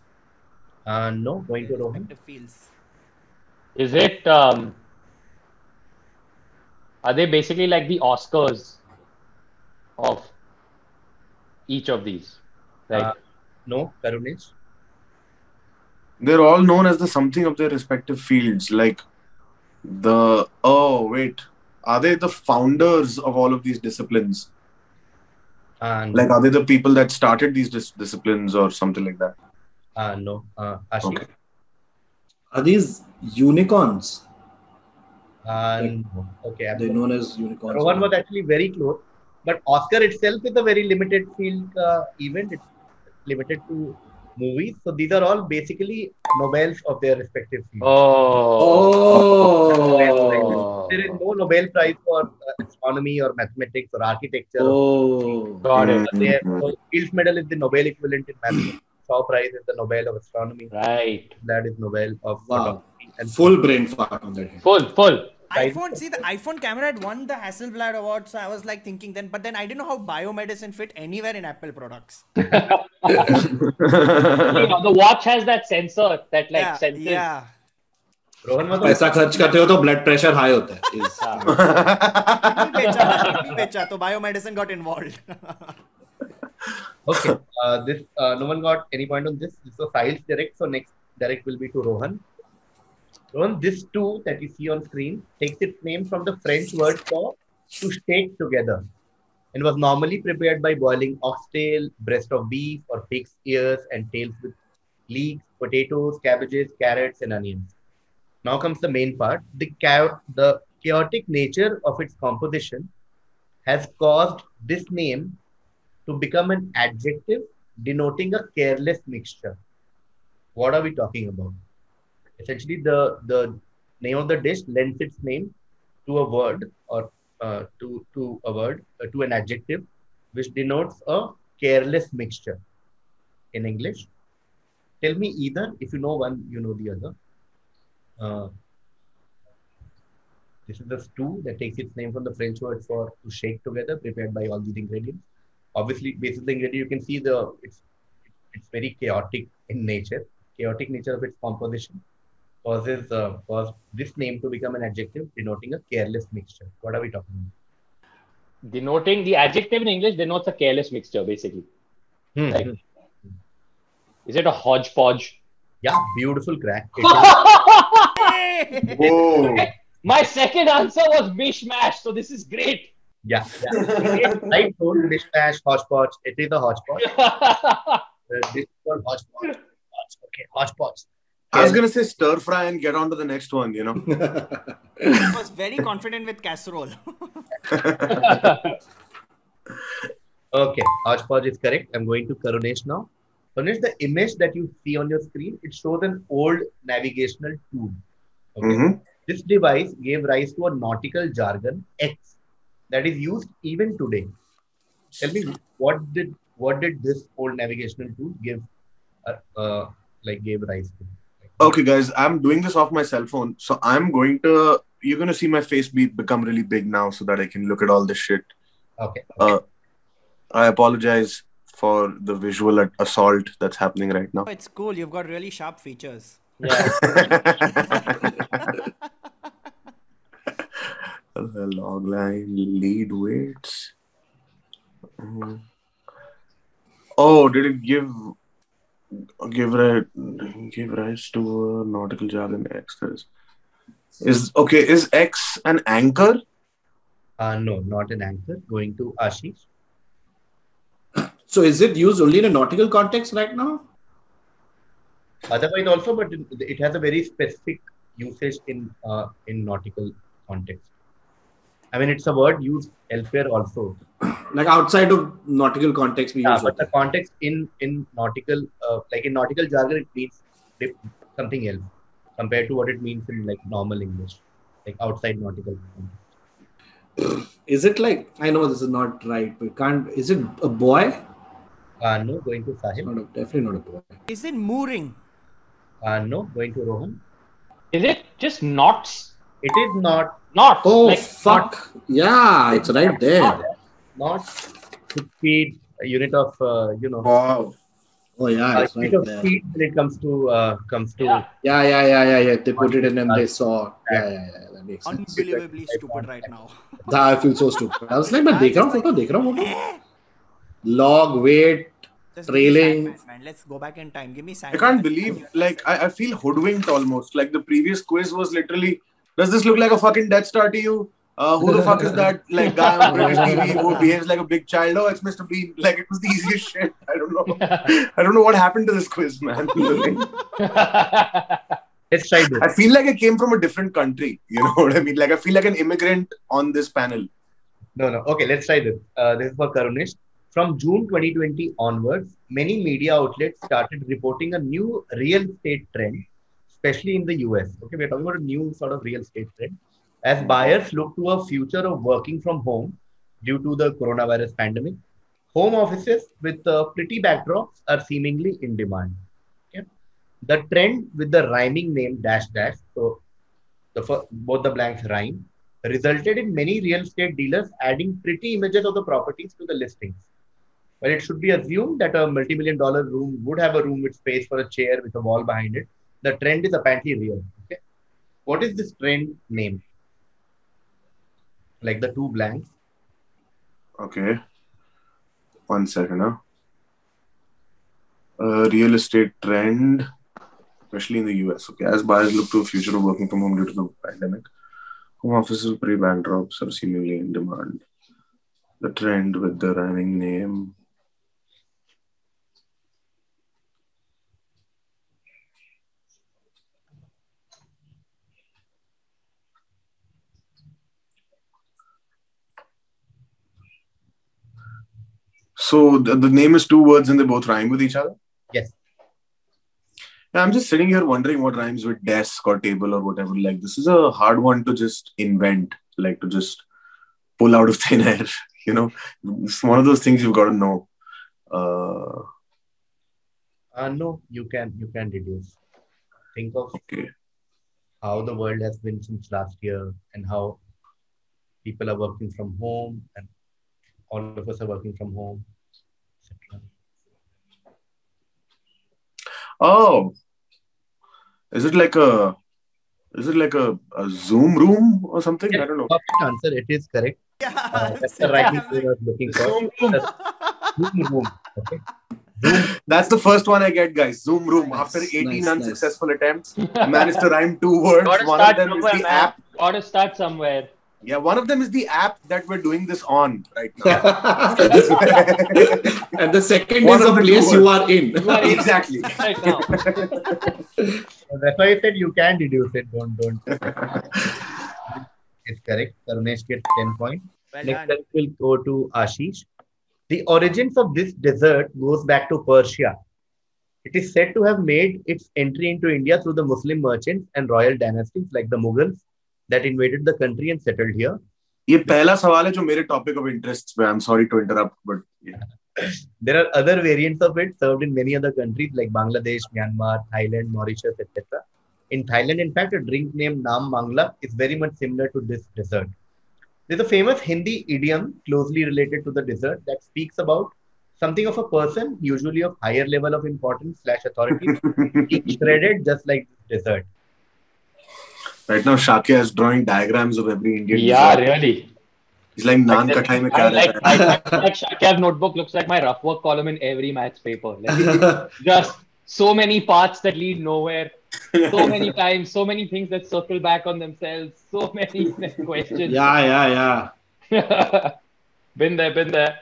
Uh, no, going to Rohan. Respective fields. Is it um are they basically like the Oscars of each of these? Like Uh, no, Karunesh. They're all known as the something of their respective fields. Like the oh wait, are they the founders of all of these disciplines? Uh, Like are they the people that started these dis- disciplines or something like that? uh, no, uh, Ashi. Okay. Are these unicorns? Uh, no. Okay, They're absolutely. known as unicorns. Rohan was actually very close, but Oscar itself is a very limited field uh, event. It's limited to movies. So these are all basically Nobels of their respective fields. oh, Oh. There is no Nobel Prize for uh, astronomy or mathematics or architecture. Oh. got it. But they- so Fields Medal is the Nobel equivalent in mathematics. Shaw Prize is the Nobel of astronomy. Right. That is Nobel of Wow. And Full brain fart on that. Full, full Right. iPhone, see the iPhone camera had won the Hasselblad award, so I was like thinking then, but then I didn't know how biomedicine fit anywhere in Apple products. You know, the watch has that sensor that like yeah, senses. yeah. Rohan was पैसा खर्च करते हो तो blood pressure high होता है Is- Kidney becha, kidney becha, so biomedicine got involved. okay. Uh, this uh, no one got any point on this. This was Sahil's direct. So next direct will be to Rohan. Rohan, this two that you see on screen takes its name from the French word for to shake together, and was normally prepared by boiling oxtail, breast of beef, or pig's ears and tails with leeks, potatoes, cabbages, carrots, and onions. Now comes the main part. The, the chaotic nature of its composition has caused this name to become an adjective denoting a careless mixture. What are we talking about? Essentially, the, the name of the dish lends its name to a word or uh, to, to a word, uh, to an adjective, which denotes a careless mixture in English. Tell me either, if you know one, you know the other. Uh, this is the stew that takes its name from the French word for to shake together, prepared by all these ingredients. Obviously, on the ingredient, you can see the it's it's very chaotic in nature. Chaotic nature of its composition causes uh, cause this name to become an adjective denoting a careless mixture. What are we talking about? Denoting the adjective in English denotes a careless mixture, basically. Like, is it a hodgepodge? Yeah, beautiful crack. Whoa. My second answer was mishmash, so this is great. yeah, yeah. Right, so mishmash, hodgepodge. It is a hodgepodge. Uh, this is called hodgepodge. Okay, hodgepodge. I was gonna say stir fry and get on to the next one, you know. I was very confident with casserole. Okay, hodgepodge is correct. I'm going to Karunesh now. Karunesh, the image that you see on your screen, it shows an old navigational tool. Okay. Mhm. This device gave rise to a nautical jargon X that is used even today. Tell me, what did what did this old navigational tool give, uh, uh, like gave rise to? Okay, guys, I'm doing this off my cell phone, so I'm going to. You're gonna see my face be become really big now, so that I can look at all this shit. Okay. Uh, I apologize for the visual assault that's happening right now. Oh, it's cool. You've got really sharp features. yeah. the log line lead weights. Mhm. Oh, did it give give rise give rise to a nautical jargon X? That is, is okay. Is X an anchor? Uh, no, not an anchor. Going to Ashish. So is it used only in a nautical context right now? Otherwise, also, but it, it has a very specific usage in uh, in nautical context. I mean, it's a word used elsewhere also. Like outside of nautical context, we Yeah, use but the context in in nautical, uh, like in nautical jargon, it means something else compared to what it means in like normal English, like outside nautical. Is it like I know this is not right, but can't is it a boy? Uh, no, going to Sahil. not a, definitely not a boy. Is it mooring? Uh, no, going to Rohan. Is it just knots? It is not not Oh, like fuck. Yeah, it's right there. not North speed, a unit of, uh, you know. Wow. Oh yeah, it's right of there. speed when it comes to uh, comes to yeah. yeah yeah yeah yeah yeah they put it in and they saw yeah yeah yeah, that makes sense unbelievably stupid right now I feel so stupid I was like but they can't photo dekh raha hu photo log weight just trailing man. let's go back in time give me sandman. I can't believe like I, I feel hoodwinked almost like the previous quiz was literally does this look like a fucking Death Star to you? Uh, who the fuck is that, like, guy on British TV who behaves like a big child? Oh, it's Mr. Bean. Like, it was the easiest shit. I don't know. I don't know what happened to this quiz, man. let's try this. I feel like I came from a different country. You know what I mean? Like, I feel like an immigrant on this panel. No, no. Okay, let's try this. Uh, this is for Karunesh. From June 2020 onwards, many media outlets started reporting a new real estate trend, especially in the US. Okay, we're talking about a new sort of real estate trend. As buyers look to a future of working from home due to the coronavirus pandemic, home offices with uh, pretty backdrops are seemingly in demand. Okay? The trend with the rhyming name dash dash, so the fir- both the blanks rhyme, resulted in many real estate dealers adding pretty images of the properties to the listings. Well, it should be assumed that a multi-million dollar room would have a room with space for a chair with a wall behind it. The trend is apparently real. Okay. What is this trend name? Like the two blanks. Okay. One second, huh? Uh, real estate trend, especially in the US. Okay, as buyers look to a future of working from home due to the pandemic, home offices pre backdrops are seemingly in demand. The trend with the rhyming name. So the, the name is two words and they both rhyme with each other? Yes. Yeah, I'm just sitting here wondering what rhymes with desk or table or whatever. Like, this is a hard one to just invent, like to just pull out of thin air. You know, it's one of those things you've got to know. Uh, Uh, no, you can you can deduce. Think of okay. how the world has been since last year and how people are working from home and all of us are working from home, etc. Oh, is it like a, is it like a, a Zoom room or something? I don't know. Answer. It is correct. Yeah. Uh, that's the right thing we were looking for. Zoom room. Zoom room. Okay. That's the first one I get, guys. Zoom room. Nice, After 18 nice, unsuccessful attempts, I managed to rhyme two words. Gotta One of them is the app. Gotta start somewhere. Yeah, one of them is the app that we're doing this on right now. and the second One is of the the place you are in. You are in exactly. right now. So that's why I said you can deduce it. Don't don't. it's correct. Karunesh gets 10 points. Well Next done. up we'll go to Ashish. The origins of this dessert goes back to Persia. It is said to have made its entry into India through the Muslim merchants and royal dynasties like the Mughals that invaded the country and settled here. ये पहला सवाल है जो मेरे topic of interest पे I am sorry to interrupt but There are other variants of it served in many other countries like Bangladesh, Myanmar, Thailand, Mauritius, etc. In Thailand, in fact, a drink named Nam Mangla is very much similar to this dessert. There's a famous Hindi idiom closely related to the dessert that speaks about something of a person, usually of higher level of importance slash authority, being shredded just like dessert. right now Shakya is drawing diagrams of every Indian Yeah, dessert. really. He's like naan Like, kathai mein I kya like, rehta I, like Shakya's notebook looks like my rough work column in every maths paper. Like, just so many paths that lead nowhere. So many times, so many things that circle back on themselves. So many questions. yeah, yeah, yeah. been there, been there.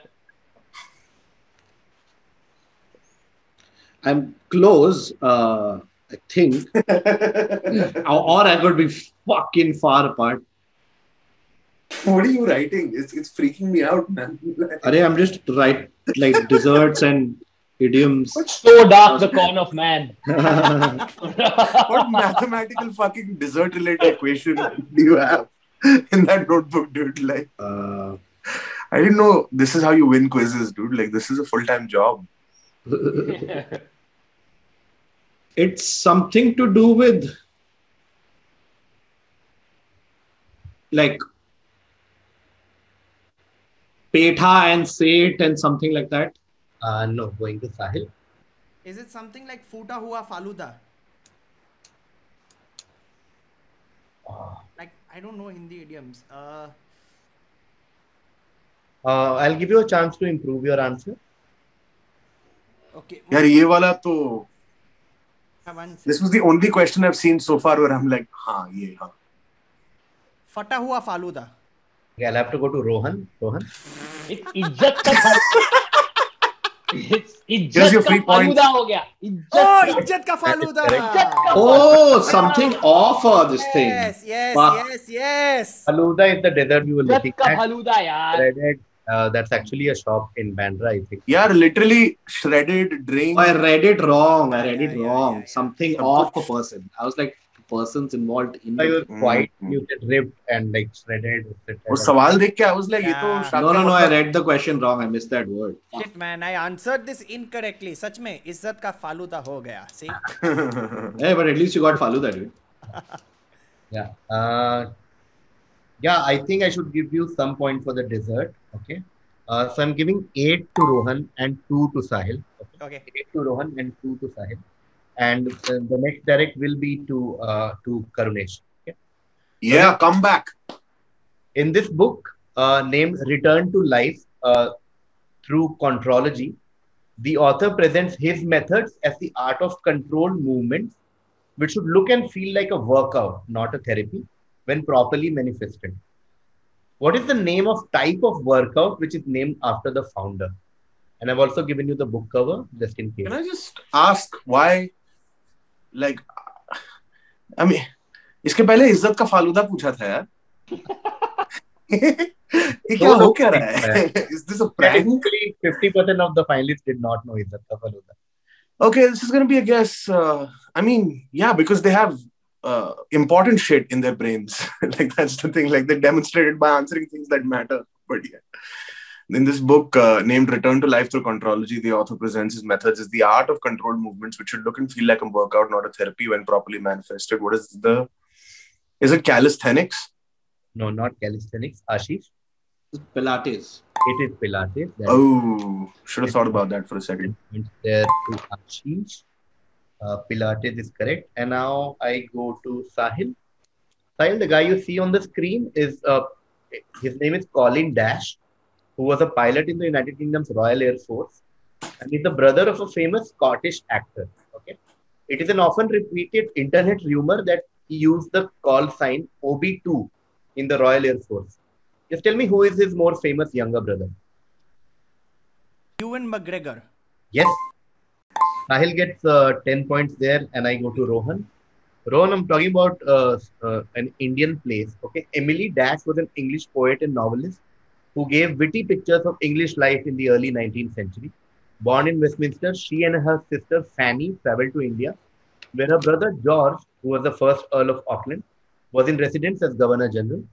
I'm close. Uh, I think, or, or I could be fucking far apart. what are you writing? It's, it's freaking me out, man. Arey, I'm just right like desserts and idioms. So dark, the corn of man. what mathematical fucking dessert related equation do you have in that notebook, dude? Like, Uh, I didn't know this is how you win quizzes, dude. Like, this is a full time job. it's something to do with like petha and sate and something like that. Uh, no, going to Sahil. Is it something like Futa Hua Faluda? Like I don't know Hindi idioms. Uh, Uh, I'll give you a chance to improve your answer. okay. यार ये वाला तो One this was the only question I have seen so far where I am like हाँ ये हाँ फटा हुआ falooda. I have to go to Rohan Rohan इज़्ज़त का इज़्ज़त का फालूदा हो गया। इज़्ज़त ओ इज़्ज़त का फालूदा। ओ something of of this thing yes yes yes falooda is the dessert you will looking at falooda यार। Uh, that's actually a shop in Bandra, I think. यार literally shredded drink. I read it wrong. I read Yeah, it yeah, wrong. yeah, yeah. Something Some off a person. I was like, persons involved in. I was the- quite Mm. you said ripped and like shredded. वो सवाल देख के I was like, ये तो Yeah. शायद No, no, no. I मतलब- read the question wrong. I missed that word. Shit, man, I answered this incorrectly. सच में इज्जत का फालूदा हो गया. See? Hey, but at least you got Faluda, dude. Yeah. Uh, yeah, I think I should give you some point for the dessert. Okay. Uh, so I'm giving eight to Rohan and two to Sahil. Okay. Okay. Eight to Rohan and two to Sahil. And uh, the next direct will be to uh, to Karunesh. Okay. yeah, come back. In this book, uh, named Return to Life uh, through Contrology, the author presents his methods as the art of controlled movements, which should look and feel like a workout, not a therapy, when properly manifested. What is the name of type of workout which is named after the founder? And I've also given you the book cover just in case. Can I just ask why? Like, I mean, इसके पहले इज्जत का फालूदा पूछा था यार. ये क्या हो क्या रहा है? Is this a prank? Technically, 50% of the finalists did not know Izzat Ka Faluda. Okay, this is gonna be a guess. Uh, I mean, yeah, because they have uh, important shit in their brains. like that's the thing. Like they demonstrated by answering things that matter. But yeah. In this book uh, named Return to Life Through Contrology, the author presents his methods as the art of controlled movements, which should look and feel like a workout, not a therapy when properly manifested. What is the is it calisthenics? No, not calisthenics. Ashish. Pilates. It is Pilates. That Oh, should have thought about that for a second. there to Ashish. Uh, Pilates is correct. And now I go to Sahil. Sahil, the guy you see on the screen is uh, his name is Colin Dash, who was a pilot in the United Kingdom's Royal Air Force, and he's the brother of a famous Scottish actor. Okay, it is an often repeated internet rumor that he used the call sign OB2 in the Royal Air Force. Just tell me who is his more famous younger brother? Ewan McGregor. Yes. Sahil gets uh, 10 points there, and I go to Rohan. Rohan, I'm talking about uh, uh, an Indian place. Okay. Emily Dash was an English poet and novelist who gave witty pictures of English life in the early 19th century. Born in Westminster, she and her sister Fanny traveled to India, where her brother George, who was the first Earl of Auckland, was in residence as Governor General.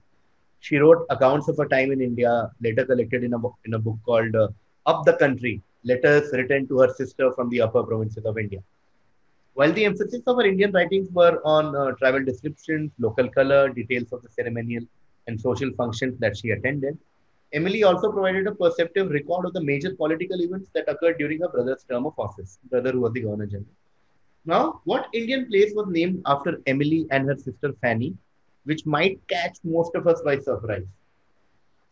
She wrote accounts of her time in India, later collected in a, book, in a book called uh, Up the Country Letters Written to Her Sister from the Upper Provinces of India. While the emphasis of her Indian writings were on uh, travel descriptions, local color, details of the ceremonial and social functions that she attended, Emily also provided a perceptive record of the major political events that occurred during her brother's term of office, brother who was the Governor General. Now, what Indian place was named after Emily and her sister Fanny, which might catch most of us by surprise?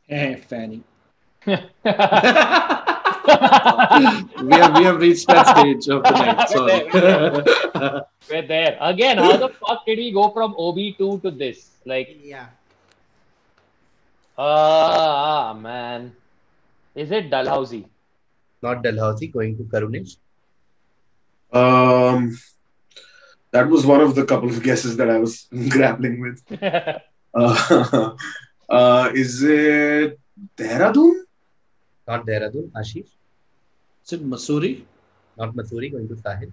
Hey, Fanny. we have we have reached that stage of the night. Sorry. We're there again. How the fuck did we go from OB2 to this? Like, Yeah. ah, man. Is it Dalhousie? Not Dalhousie, going to Karunesh. Um, that was one of the couple of guesses that I was grappling with. Uh, uh, is it Dehradun? Not Dehradun. Ashish. Is it Mussoorie? Not Mussoorie. Going to Sahil.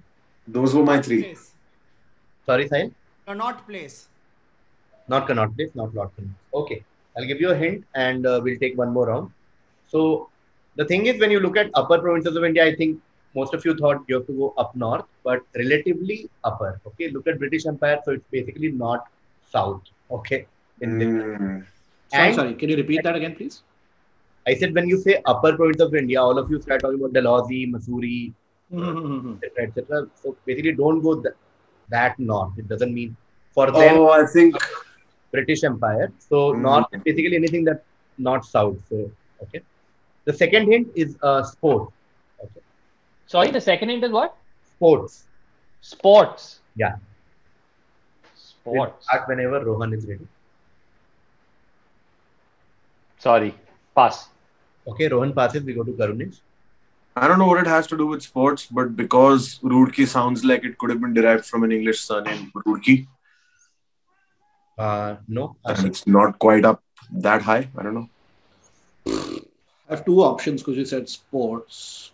Those were my three. Place. Sorry, Sahil. Connaught Place. Not Connaught Place. Not Lord Connaught. Okay. I'll give you a hint and uh, we'll take one more round. So the thing is, when you look at upper provinces of India, I think most of you thought you have to go up north, but relatively upper. Okay. Look at British Empire. So it's basically not south. Okay. In this. Mm. Sorry, And- sorry. Can you repeat that again, please? I said when you say upper province of India, all of you start talking about Dalhousie, Mussoorie, Mm-hmm. etc., etc. So basically, don't go th- that north. It doesn't mean for them Oh, I think. British Empire. So Hmm. north is basically anything that not south. So okay. The second hint is uh, sport. Sorry, the second hint is what? Sports. Sports. Yeah. We'll Sports. Start whenever Rohan is ready. Sorry. Pass. Okay, Rohan passes. We go to Karunesh. I don't know what it has to do with sports, but because Roorkee sounds like it could have been derived from an English surname, Roorkee, Uh, no. and it's not quite up that high. I don't know. I have two options because you said sports.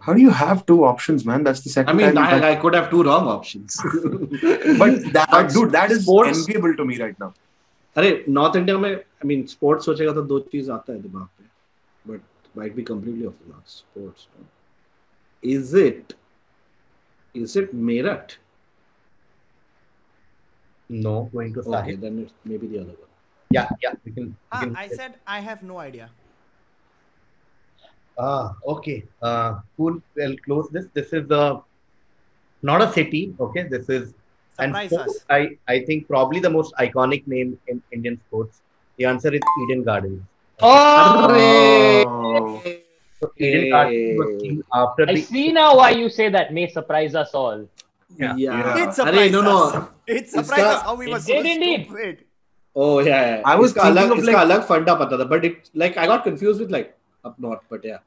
How do you have two options, man? That's the second. I second mean, time. I, I could have two wrong options. but that, But dude, that is sports- enviable to me right now. अरे north India में I mean sports सोचेगा तो दो चीज़ आता है दिमाग पे but might be completely off not sports is it is it Meerut no going to Sahib then it's maybe the other one yeah yeah we can I said I have no idea ah okay. Uh cool. We'll close this. This is a not a city okay? This is Surprise sports, us. I I think probably the most iconic name in Indian sports. The answer is Eden Gardens. Oh. So Eden Gardens was named after I the see now why you say that may surprise us all. Yeah. Yeah. It अरे surprised no no us. It surprised us how we It were so did indeed. stupid. oh yeah, yeah. I was इसका thinking अलग of, इसका like- अलग फंडा पता था but it like I got confused with like up north but yeah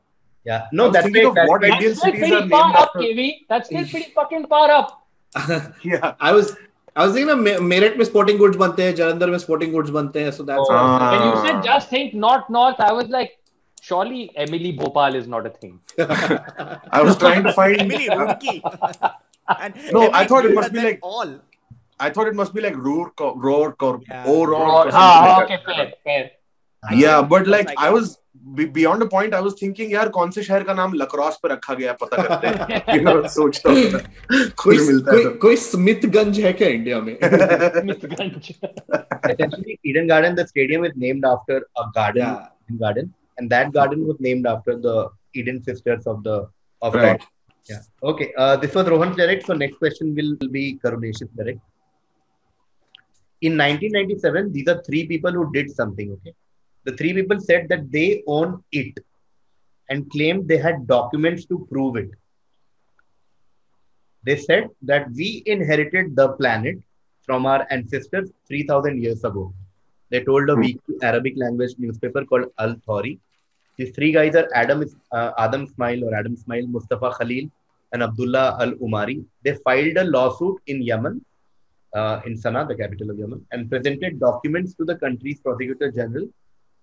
yeah. I No, was that's thinking right. of That's what right. Indian That's still cities are pretty far named up, after. KV. That's still pretty fucking far up. Yeah. I was I was thinking मे- मेरठ में sporting goods बनते हैं जालंधर में sporting goods बनते हैं so that's Oh. Ah. When you said just think not north, I was like, surely Emily Bhopal is not a thing. I was trying to find. Emily Roorkee. and No, I thought it must be like- all. I thought it must be like Rourke or Rourke or Yeah. O'Rourke or Ah, like okay, fair, fair. Yeah, but like like I that. was beyond a point. I was thinking, यार कौन से शहर का नाम लक्रॉस पे रखा गया है, पता करते हैं. you know, सोचता हूँ. कोई मिलता कोई है तो. कोई स्मिथगंज है क्या इंडिया में Smithganj. Essentially, Eden Garden, the stadium is named after a garden, Yeah. Eden Garden, and that garden was named after the Eden sisters of the of Right. Yeah. Okay. Uh, this was Rohan's direct. So next question will, will be Karunesh's direct. In 1997, these are three people who did something. Okay. The three people said that they own it and claimed they had documents to prove it. They said that we inherited the planet from our ancestors 3000 years ago. They told a Hmm. weekly Arabic language newspaper called Al Thawri. These three guys are Adam, uh, Adam Ismail or Adam Ismail, Mustafa Khalil, and Abdullah Al Umari. They filed a lawsuit in Yemen, uh, in Sana'a, the capital of Yemen, and presented documents to the country's prosecutor general,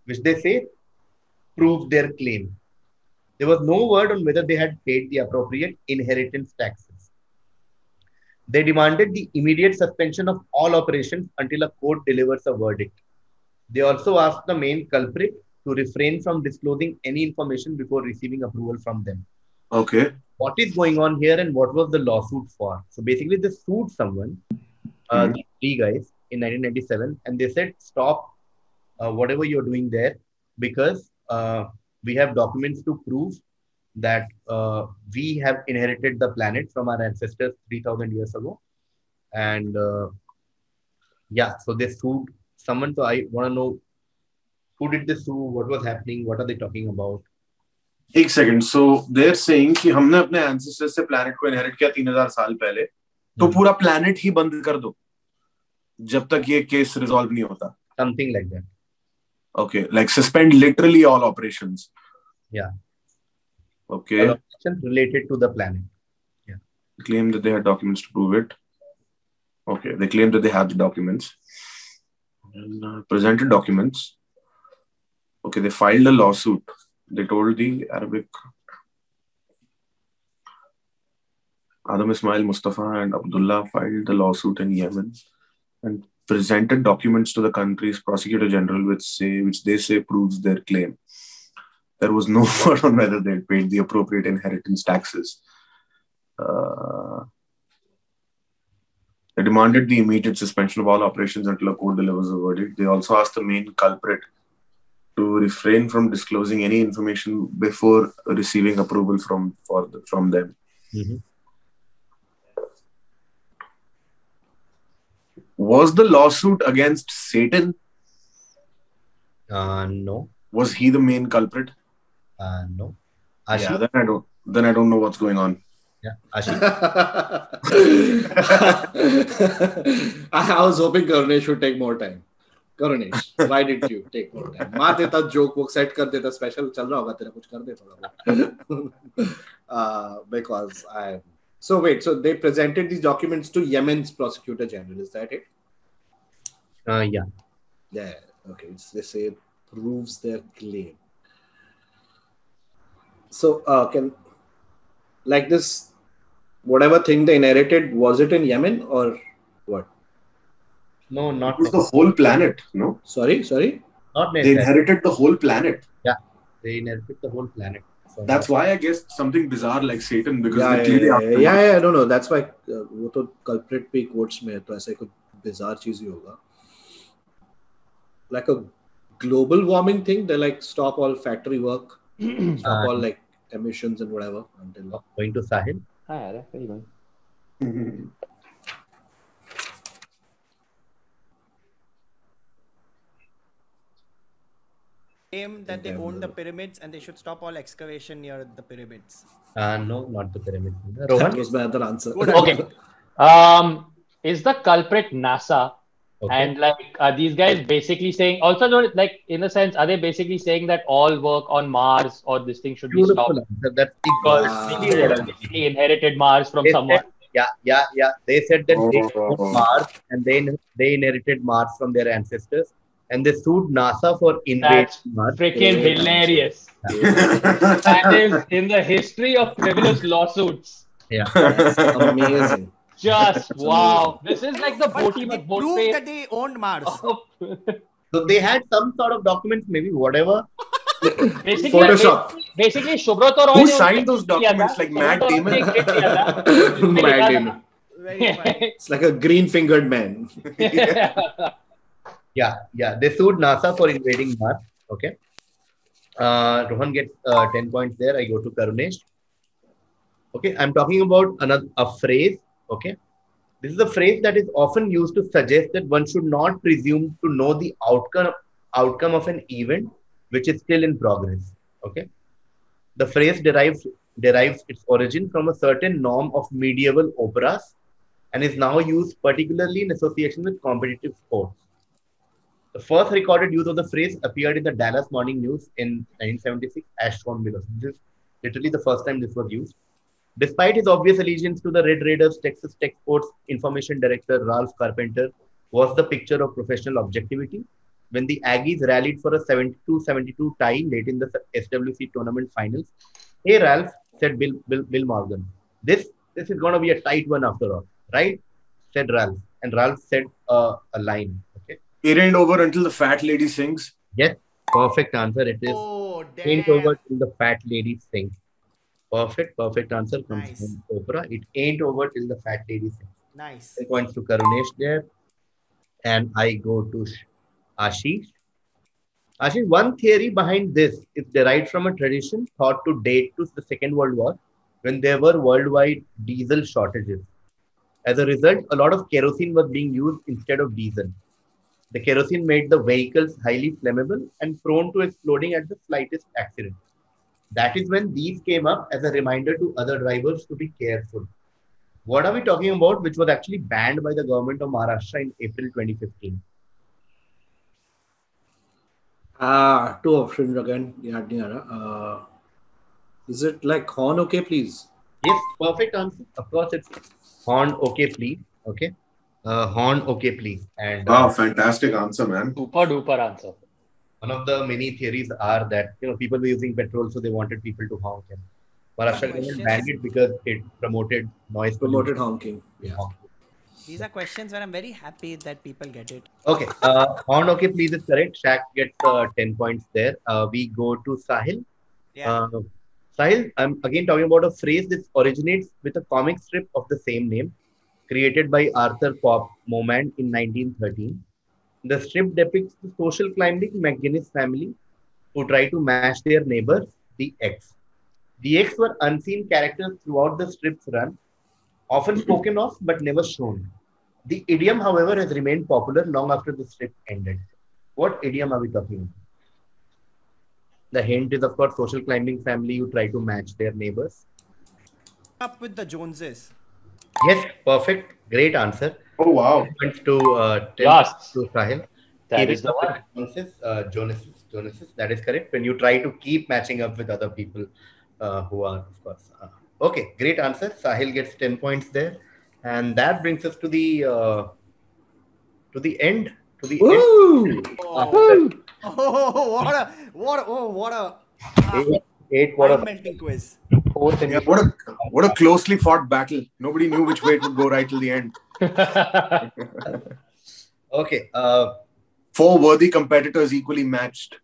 which they say proved their claim. There was no word on whether they had paid the appropriate inheritance taxes. They demanded the immediate suspension of all operations until a court delivers a verdict. They also asked the main culprit to refrain from disclosing any information before receiving approval from them. Okay. What is going on here and what was the lawsuit for? So basically, they sued someone, uh, Mhm. these three guys, in 1997, and they said, stop whatever you're doing there because uh, we have documents to prove that uh, we have inherited the planet from our ancestors 3000 years ago. And uh, yeah, so they sued someone. So I want to know who did they sue, what was happening, what are they talking about? एक second so they're saying कि हमने अपने ancestors से planet को inherit किया 3000 साल पहले तो हम्म। पूरा प्लैनेट ही बंद कर दो जब तक ये केस रिजॉल्व नहीं होता Something like Okay, like suspend literally all operations. Yeah. Okay. All related to the planning. Yeah. Claim that they had documents to prove it. Okay, they claim that they have the documents. And, uh, presented documents. Okay, they filed a lawsuit. They told the Arabic Adam Ismail Mustafa and Abdullah filed the lawsuit in Yemen and presented documents to the country's prosecutor general, which say which they say proves their claim. There was no word on whether they had paid the appropriate inheritance taxes. Uh, they demanded the immediate suspension of all operations until a court delivers a verdict. They also asked the main culprit to refrain from disclosing any information before receiving approval from for the, from them. Was the lawsuit against Satan? Uh, no. Was he the main culprit? Uh, no. Yeah, Ashi? then I don't. Then I don't know what's going on. Yeah. Ashi? I, I was hoping Karunesh would take more time. Karunesh, why did you take more time? मार देता joke वो set कर देता special चल रहा होगा तेरा कुछ कर दे थोड़ा बहुत. uh, because I so wait so they presented these documents to Yemen's prosecutor general is that it? Uh, yeah. Yeah. Okay. It's, they say it proves their claim. So uh, can like this whatever thing they inherited was it in Yemen or what? No, not It was the whole planet. No, Sorry, sorry. not they inherited the whole planet. Yeah, they inherited the whole planet So That's why I guess something bizarre like Satan because Yeah, they yeah, clearly yeah, after yeah, yeah, no, no. That's why uh, वो तो culprit पे quotes में है तो ऐसा कुछ bizarre चीज ही होगा. Like a global warming thing, they like stop all factory work, stop Uh, all like emissions and whatever until going to Sahil. हाँ यार very claim that they own the pyramids and they should stop all excavation near the pyramids. Uh, no, not the pyramid. that Rohan? was my other answer. Okay. Um, is the culprit NASA? Okay. And like, are these guys basically saying? Also, don't like in a sense, are they basically saying that all work on Mars or this thing should be stopped answer. That's because Wow. they basically inherited Mars from They someone? said- yeah, yeah, yeah. They said that they Oh. owned Mars and they they inherited Mars from their ancestors, and they sued NASA for invading Mars. Freaking hilarious. That is in the history of frivolous lawsuits. Yeah. That's amazing. Just wow. This is like the booty. but boat proof that they owned Mars. so they had some sort of documents, maybe whatever. basically, Photoshop. Basically, Subrata Roy. Who signed those documents? Like Matt Damon. Matt Damon. it's like a green-fingered man. Yeah, yeah. They sued NASA for invading Mars. Okay. Uh, Rohan gets uh, 10 points there. I go to Karunesh. Okay, I'm talking about another a phrase. Okay. This is a phrase that is often used to suggest that one should not presume to know the outcome outcome of an event which is still in progress. Okay. The phrase derives derives its origin from a certain norm of medieval operas and is now used particularly in association with competitive sports. The first recorded use of the phrase appeared in the Dallas Morning News in 1976, as below. This is literally the first time this was used. Despite his obvious allegiance to the Red Raiders, Texas Tech Sports Information Director Ralph Carpenter was the picture of professional objectivity. When the Aggies rallied for a 72-72 tie late in the SWC tournament finals, "Hey Ralph," said Bill Bill, Bill Morgan, "this this is going to be a tight one after all, right?" said Ralph, and Ralph said uh, a line. Okay. It ain't over until the fat lady sings. Yes, perfect answer. It is Oh, ain't over till the fat lady sings. Perfect, perfect answer comes Nice. from Oprah. It ain't over till the fat lady sings. Nice. Three points to Karunesh there. And I go to Ashish. Ashish, one theory behind this is derived from a tradition thought to date to the Second World War when there were worldwide diesel shortages. As a result, a lot of kerosene was being used instead of diesel. The kerosene made the vehicles highly flammable and prone to exploding at the slightest accident. That is when these came up as a reminder to other drivers to be careful. What are we talking about, which was actually banned by the government of Maharashtra in April 2015? Ah, two options again. Uh, is it like horn okay, please? Yes, perfect answer. Of course, it's horn okay, please. Okay uh, horn. Okay, please. And uh, Wow, fantastic answer, man. Super duper answer. one of the many theories are that you know people were using petrol, so they wanted people to honk. And Maharashtra government Questions? banned it because it promoted noise. Promoted honking. pollution. Yeah. These are questions where I'm very happy that people get it. Okay, uh, horn. Okay, please is correct. Shaq gets uh, ten points there. Uh, we go to Sahil. Yeah. Uh, Sahil, I'm again talking about a phrase that originates with a comic strip of the same name, created by Arthur Pop Momand in 1913. The strip depicts the social climbing McGuinness family who try to match their neighbors, the X. The X were unseen characters throughout the strip's run, often spoken of but never shown. The idiom, however, has remained popular long after the strip ended. What idiom are we talking about? The hint is, of course, social climbing family who try to match their neighbors. Up with the Joneses. Yes, perfect. Great answer. Oh wow. Points to uh, 10 Yes. to Sahil. That Keep is the up with one. Joneses, uh, Joneses, Joneses. That is correct. When you try to keep matching up with other people uh, who are, of course. Uh, okay, great answer. Sahil gets 10 points there. And that brings us to the uh, to the end. To the end. Oh, oh, what a what a oh what a Eight, eight what a melting quiz. Fourth and Yeah, what a what a closely fought battle. Nobody knew which way it would go right till the end. Okay. Uh, Four worthy competitors equally matched.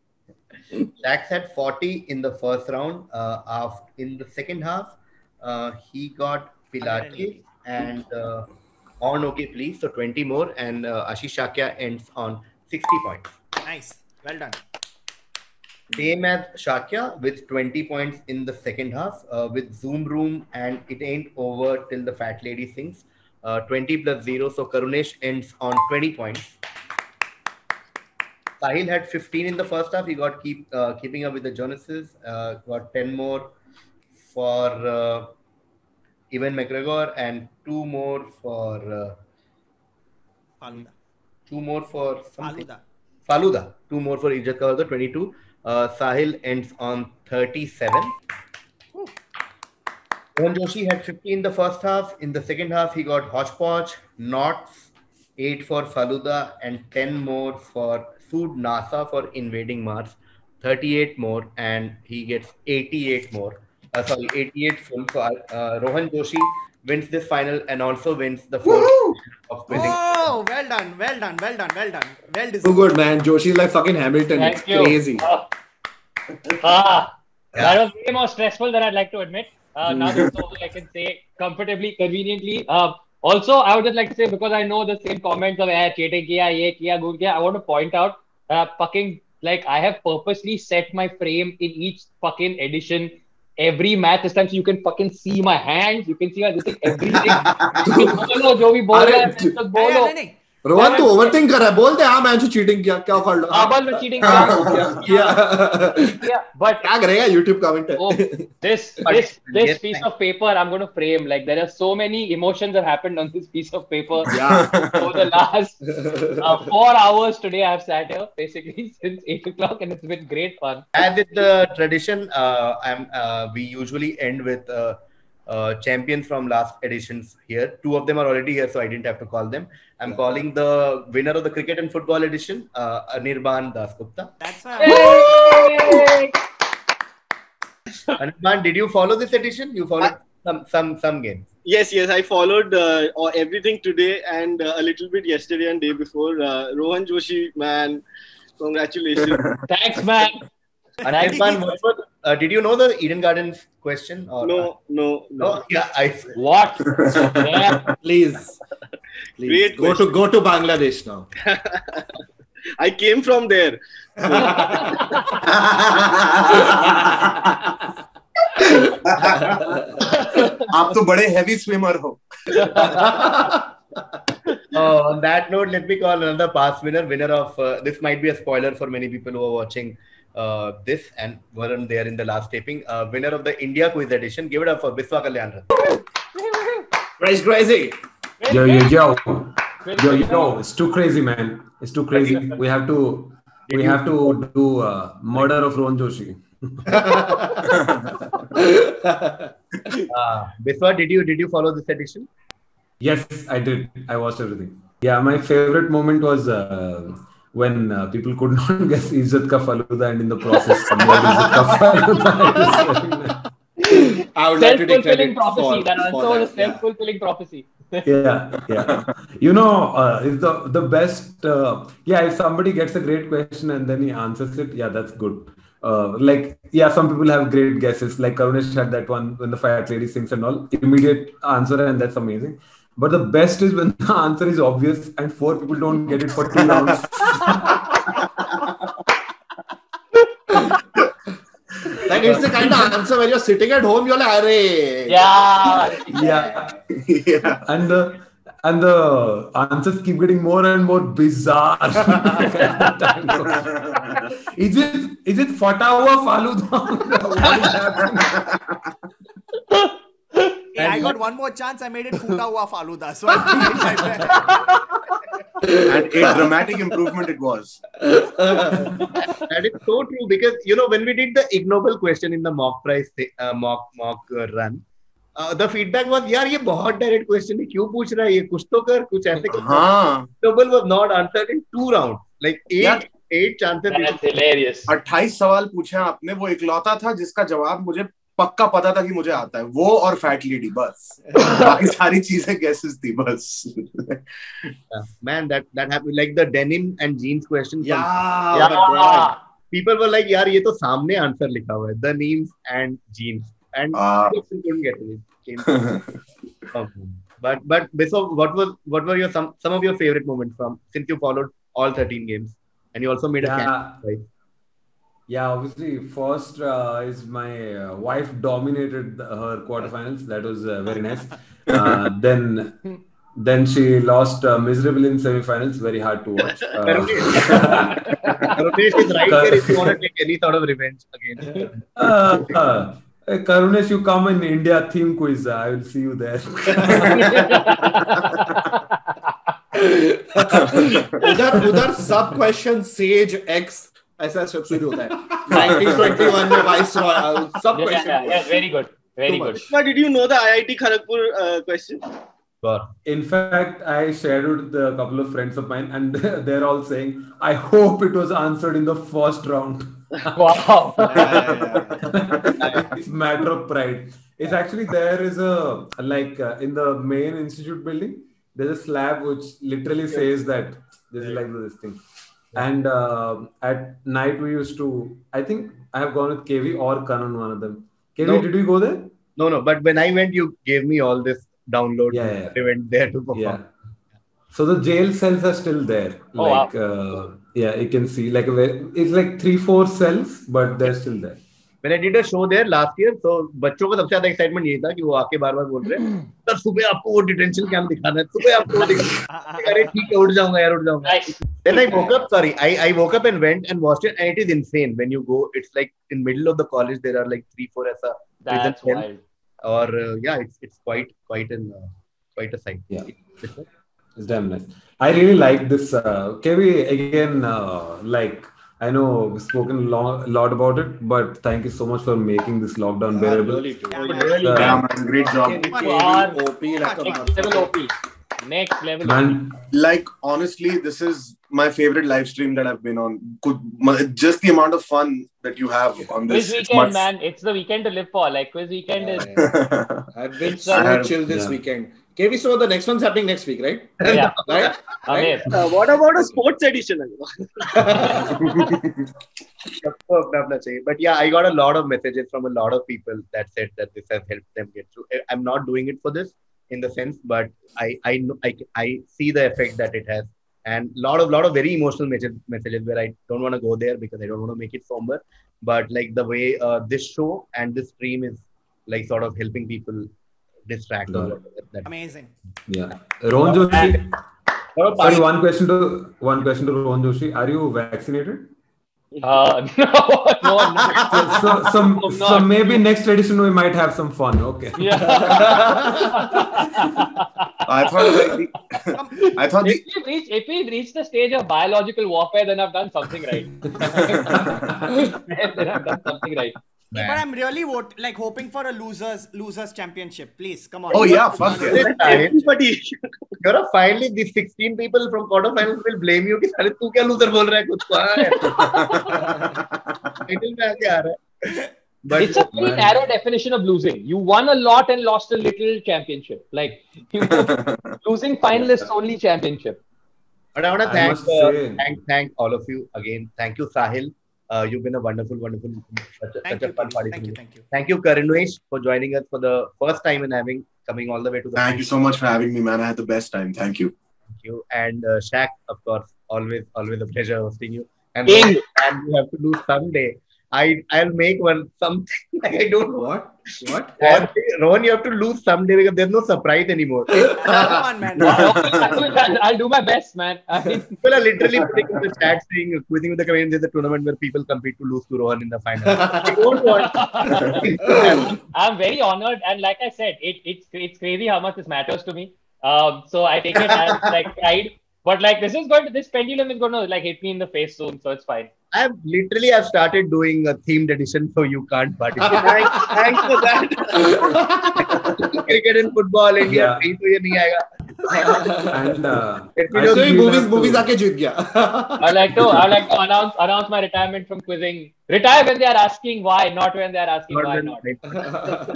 Dax had 40 in the first round. Uh, after, in the second half, uh, he got Pilates and uh, on OK Please, so 20 more. And uh, Ashish Shakya ends on 60 points. Nice. Well done. Same as Shakya with 20 points in the second half uh, with Zoom Room and It Ain't Over Till the Fat Lady Sings. Uh, 20 plus 0. So Karunesh ends on 20 points. Sahil had 15 in the first half. He got keep uh, keeping up with the Joneses. Uh, got 10 more for uh, Ewan McGregor and two more for uh, Faluda. two more for something. Faluda. Faluda. Two more for Ijat Kavalkar, 22. Uh, Sahil ends on 37. Rohan Joshi had 50 in the first half. In the second half, he got Hodgepodge, Knots, 8 for Faluda, and 10 more for Sued NASA for invading Mars. 38 more, and he gets 88 more. Uh, sorry, 88 full. So uh, Rohan Joshi wins this final and also wins the fourth Woohoo! of quizzing. Oh, well done, well done, well done, well done. Well So deserved. good, man. Joshi's like fucking Hamilton. it's Thank you. crazy. Ah. Ah, Yeah. That was way more stressful than I'd like to admit. Uh, now that's all I can say comfortably, conveniently. Uh, also, I would just like to say because I know the same comments of "Eh, cheating kiya, ye kiya, go kiya." I want to point out, uh, fucking like I have purposely set my frame in each fucking edition every math this time so you can fucking see my hands you can see my this thing everything. Bolo jo bhi bolo Rohan तो overthink कर रहा है बोल दे हाँ मैंने cheating किया क्या कर लो हाँ, बस मैं cheating हाँ, किया. किया Yeah, but क्या करेगा YouTube comment Oh, this But this this yes, piece thank- of paper I'm going to frame. Like there are so many emotions that happened on this piece of paper yeah over the last uh, four hours today. I've sat here basically since eight o'clock, and it's been great fun. As is the tradition, uh, I'm, uh, we usually end with uh, uh, champions from last editions here. Two of them are already here, so I didn't have to call them. I'm calling the winner of the cricket and football edition, uh, Anirban Dasgupta. That's why. Yay! Anirban, did you follow this edition? You followed some some some games. Yes, yes, I followed uh, or everything today and uh, a little bit yesterday and day before. Uh, Rohan Joshi, man, congratulations. Thanks, man. Anirban, what uh, did you know the Eden Gardens question? Or, no, no, no. No, yeah, I. What? Yeah. please Go to go to Bangladesh now. I came from there. आप तो बड़े heavy swimmer हो oh, on that note, let me call another past winner. Winner of uh, this might be a spoiler for many people who are watching uh, this and weren't there in the last taping. Uh, winner of the India Quiz Edition. Give it up for Biswa Kalyan Rath. Praise crazy. Yo, yo, yo, yo, yo! It's too crazy, man. It's too crazy. We have to, we have to do uh, murder of Ron Joshi. Uh, Biswa, did you did you follow this edition? Yes, I did. I watched everything. Yeah, my favorite moment was uh, when uh, people could not guess Izzat ka Faluda and in the process someone Izzat ka Faluda. I would like to take Self-fulfilling credit prophecy. for, that answer for was a that. self-fulfilling prophecy. Yeah, yeah. You know, uh, it's the the best. Uh, yeah, if somebody gets a great question and then he answers it, yeah, that's good. Uh, like, yeah, some people have great guesses. Like Karunesh had that one when the fat lady sings and all. Immediate answer, and that's amazing. But the best is when the answer is obvious and four people don't get it for two rounds. Like it's the kind of answer where you're sitting at home, you're like, Arey. Yeah. yeah, yeah. and the and the answers keep getting more and more bizarre. as the time. Is it is it Fatawa Faluda? Hey, I got one more chance. I made it Futa Hua Faluda. So I and a dramatic improvement it was. That is so true because you know when we did the ignoble question in the mock prize uh, mock mock uh, run, uh, the feedback was यार ये बहुत direct question है क्यों पूछ रहा है ये कुछ तो कर कुछ ऐसे कर हाँ ignoble was not answered in two rounds like eight Yeah. eight chances That's hilarious. 28 सवाल पूछे हैं आपने वो इकलौता था जिसका जवाब मुझे पक्का पता था कि मुझे आता है वो और फैट लेडी बस बाकी सारी चीज़ें गेसेस थी बस the denim and jeans question from- Yeah, oh my Yeah. God. people were like यार ये तो सामने आंसर लिखा हुआ है Ah. people couldn't get it. Came from home. but but so what was what were your some some of your favorite moments from since you followed all 13 games and you also made a Yeah. camp, right? Yeah, obviously, first uh, is my uh, wife dominated the, her quarterfinals. That was uh, very nice. Uh, then, then she lost uh, miserably in semifinals. Very hard to watch. Uh, Karunesh is right here if you want to take any sort of revenge against him. uh, uh, hey, Karunesh, you come in India theme quiz. I will see you there. उधर उधर सब question says X ऐसा सब शुरू होता है 1921 में vice सब Yeah, yeah, yeah, question very good. Very Too good. much. But did you know the IIT Kharagpur uh, question? God. In fact, I shared with a couple of friends of mine, and they're all saying, "I hope it was answered in the first round." Wow. it's matter of pride. It's actually there is a like uh, in the main institute building. There's a slab which literally says that this is like this thing. And uh, at night we used to. I think I have gone with KV or Kanan, one of them. KV, No. did we go there? No, no. But when I went, you gave me all this download. Yeah, yeah. I went there to perform. Yeah. So the jail cells are still there. Oh, wow. like uh, yeah, you can see like it's like three four cells, but they're still there. मैंने did a show there last year तो बच्चों का सबसे ज़्यादा excitement ये था कि वो आके बार बार बोल रहे हैं। सर सुबह आपको वो डिटेंशन कैंप दिखाना है सुबह आपको वो दिखाना अरे ठीक है उठ जाऊँगा यार उठ जाऊँगा। Then I woke up sorry I I woke up and went and watched it and it is insane when you go it's like in middle of the college there are like 3 4 ऐसा That's wild. और yeah it's it's quite quite an quite a sight yeah It's damn nice. I really like this. Uh, can we again uh, like I know we've spoken a lo- lot about it, but thank you so much for making this lockdown bearable. really do. Yeah, Uh, Yeah, man, great job. Kenny Wow. KV, OP like Next level. OP. Next level. Man, Like honestly, this is my favorite live stream that I've been on. Could just the amount of fun that you have on this. Quiz weekend, much- man. It's the weekend to live for. Like quiz weekend is. I've been so chill this yeah. weekend. KV, so the next one's happening next week, right? Yeah. right? right? Uh, what about a sports edition? Oh, but yeah, I got a lot of messages from a lot of people that said that this has helped them get through. I'm not doing it for this in the sense, but I I I, I see the effect that it has. And a lot of lot of very emotional messages, messages where I don't want to go there because I don't want to make it somber. But like the way uh, this show and this stream is like sort of helping people distract. or that- Amazing. yeah. Rohan Joshi. Sorry, one question to one question to Rohan Joshi. Are you vaccinated? Uh, no, no, no. So, so, so, I'm so maybe next edition we might have some fun. Okay. Yeah. I thought like the, I thought the, if we reach if we reach the stage of biological warfare, then I've done something right. then I've done something right. But I'm really vote like hoping for a losers losers championship. Please come on. Oh yeah, fuck yeah. Everybody. You're a finally these 16 people from quarterfinals will blame you कि साले तू क्या loser बोल रहा है खुद को title में आके आ रहा है but it's a very narrow definition of losing. You won a lot and lost a little championship. Like you losing finalists only championship. But I want to thank, uh, thank, thank all of you again. Thank you, Sahil. Uh, you've been a wonderful, wonderful, such a, Thank such you, a fun Puri. party. thank you, thank you. Thank you, Karunesh, for joining us for the first time and having coming all the way to the. Thank you so much for having me, man. I had the best time. Thank you. Thank you. And uh, Shaq, of course, always, always a pleasure hosting you. And King. and you have to do someday. I I'll make one something like I don't know. What? What? Rohan, Rohan, you have to lose someday because there's no surprise anymore. Come on, man. I'll, do, I'll do my best, man. People are literally putting in the chat saying quizzing with the comedians is a tournament where people compete to lose to Rohan in the final. I don't want. I'm very honored, and like I said, it, it's it's crazy how much this matters to me. Um, so I take it as like pride. But like this is going to this pendulum is going to like hit me in the face soon, so it's fine. I've literally I've started doing a themed edition, so you can't participate. Thanks, thanks for that. Cricket and football, India, Yeah. कहीं तो ये नहीं आएगा. And uh, Let me I know So think he we'll movies have to- movies आके जीत गया. I like to I like to announce announce my retirement from quizzing. Retire when they are asking why, not when they are asking Not why when- not.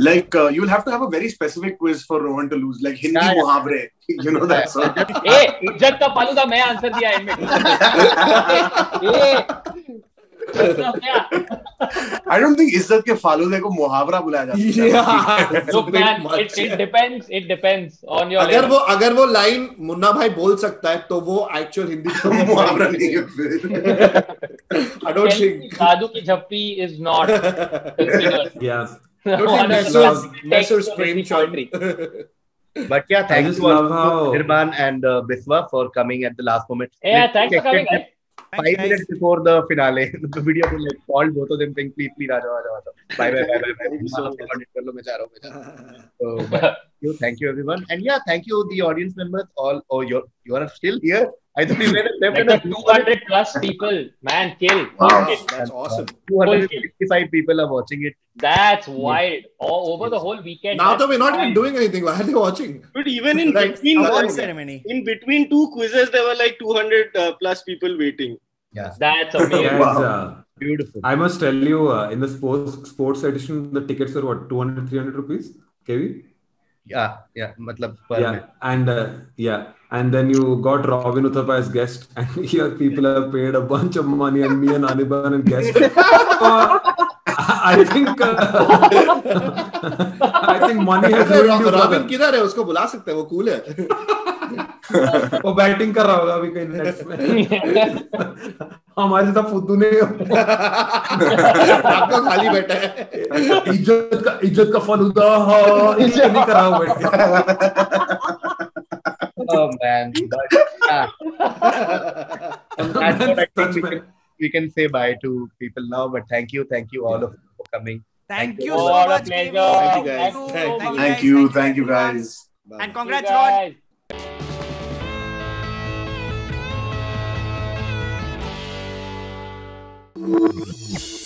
Like uh, you'll have to have a very specific quiz for Rohan to lose, like Hindi Yeah, yeah. muhavre. You know that. So. ए इज्जत का फालूदा मैं answer दिया इनमें ए क्या आई don't think इज़्ज़त के follow को मुहावरा बुलाया जाता है। Yeah. it, it depends it depends on your अगर वो अगर वो लाइन मुन्ना भाई बोल सकता है तो वो एक्चुअल हिंदी का मुहावरा नहीं है फिर I don't think की झप्पी is not yes बट क्या thank you for and Biswa for coming at the last moment thank for coming Five guys. minutes before the finale, the video will like called both of them saying, please, please, Raja, Raja, Raja. Bye, bye, bye, bye, bye. So kar lo, मैं जा रहा हूँ, मैं जा रहा हूँ. So, thank you, thank you everyone, and yeah, thank you the audience members. All, oh, you're you are still here. I thought you were left Like in a 200 plus people, man, kill. Wow. That's awesome. 255 people are watching it. That's wild. All over the whole weekend. Now that's that we're not even doing anything, why are they watching? But even in Like, between Award uh, ceremony. in between two quizzes, there were like 200 uh, plus people waiting. Yeah, That's amazing. Guys, uh, beautiful. I must tell you, uh, in the sports sports edition, the tickets were what 200, 300 rupees, KV yeah yeah matlab yeah minute. and uh, yeah and then you got Robin Uthappa as guest and here people have paid a bunch of money and me and Anirban and guest. Uh, I think uh, I think money has ruined Robin किधर है? उसको बुला सकते हैं वो cool है। वो batting कर रहा होगा अभी कहीं नेट्स में हमारे साथ फुद्दू ने आपका खाली बैठा है इज़्ज़त का इज़्ज़त का फलूदा हाँ, इसलिए नहीं कर रहा हूँ बैठ Oh man, but yeah. That's what I think we can, we can say bye to people now. But thank you, thank you all of you for coming. Thank Thank you you. so much. Thank you, guys. Thank Thank you. you. Thank you, Thank thank you guys. And You congrats, Ron. Música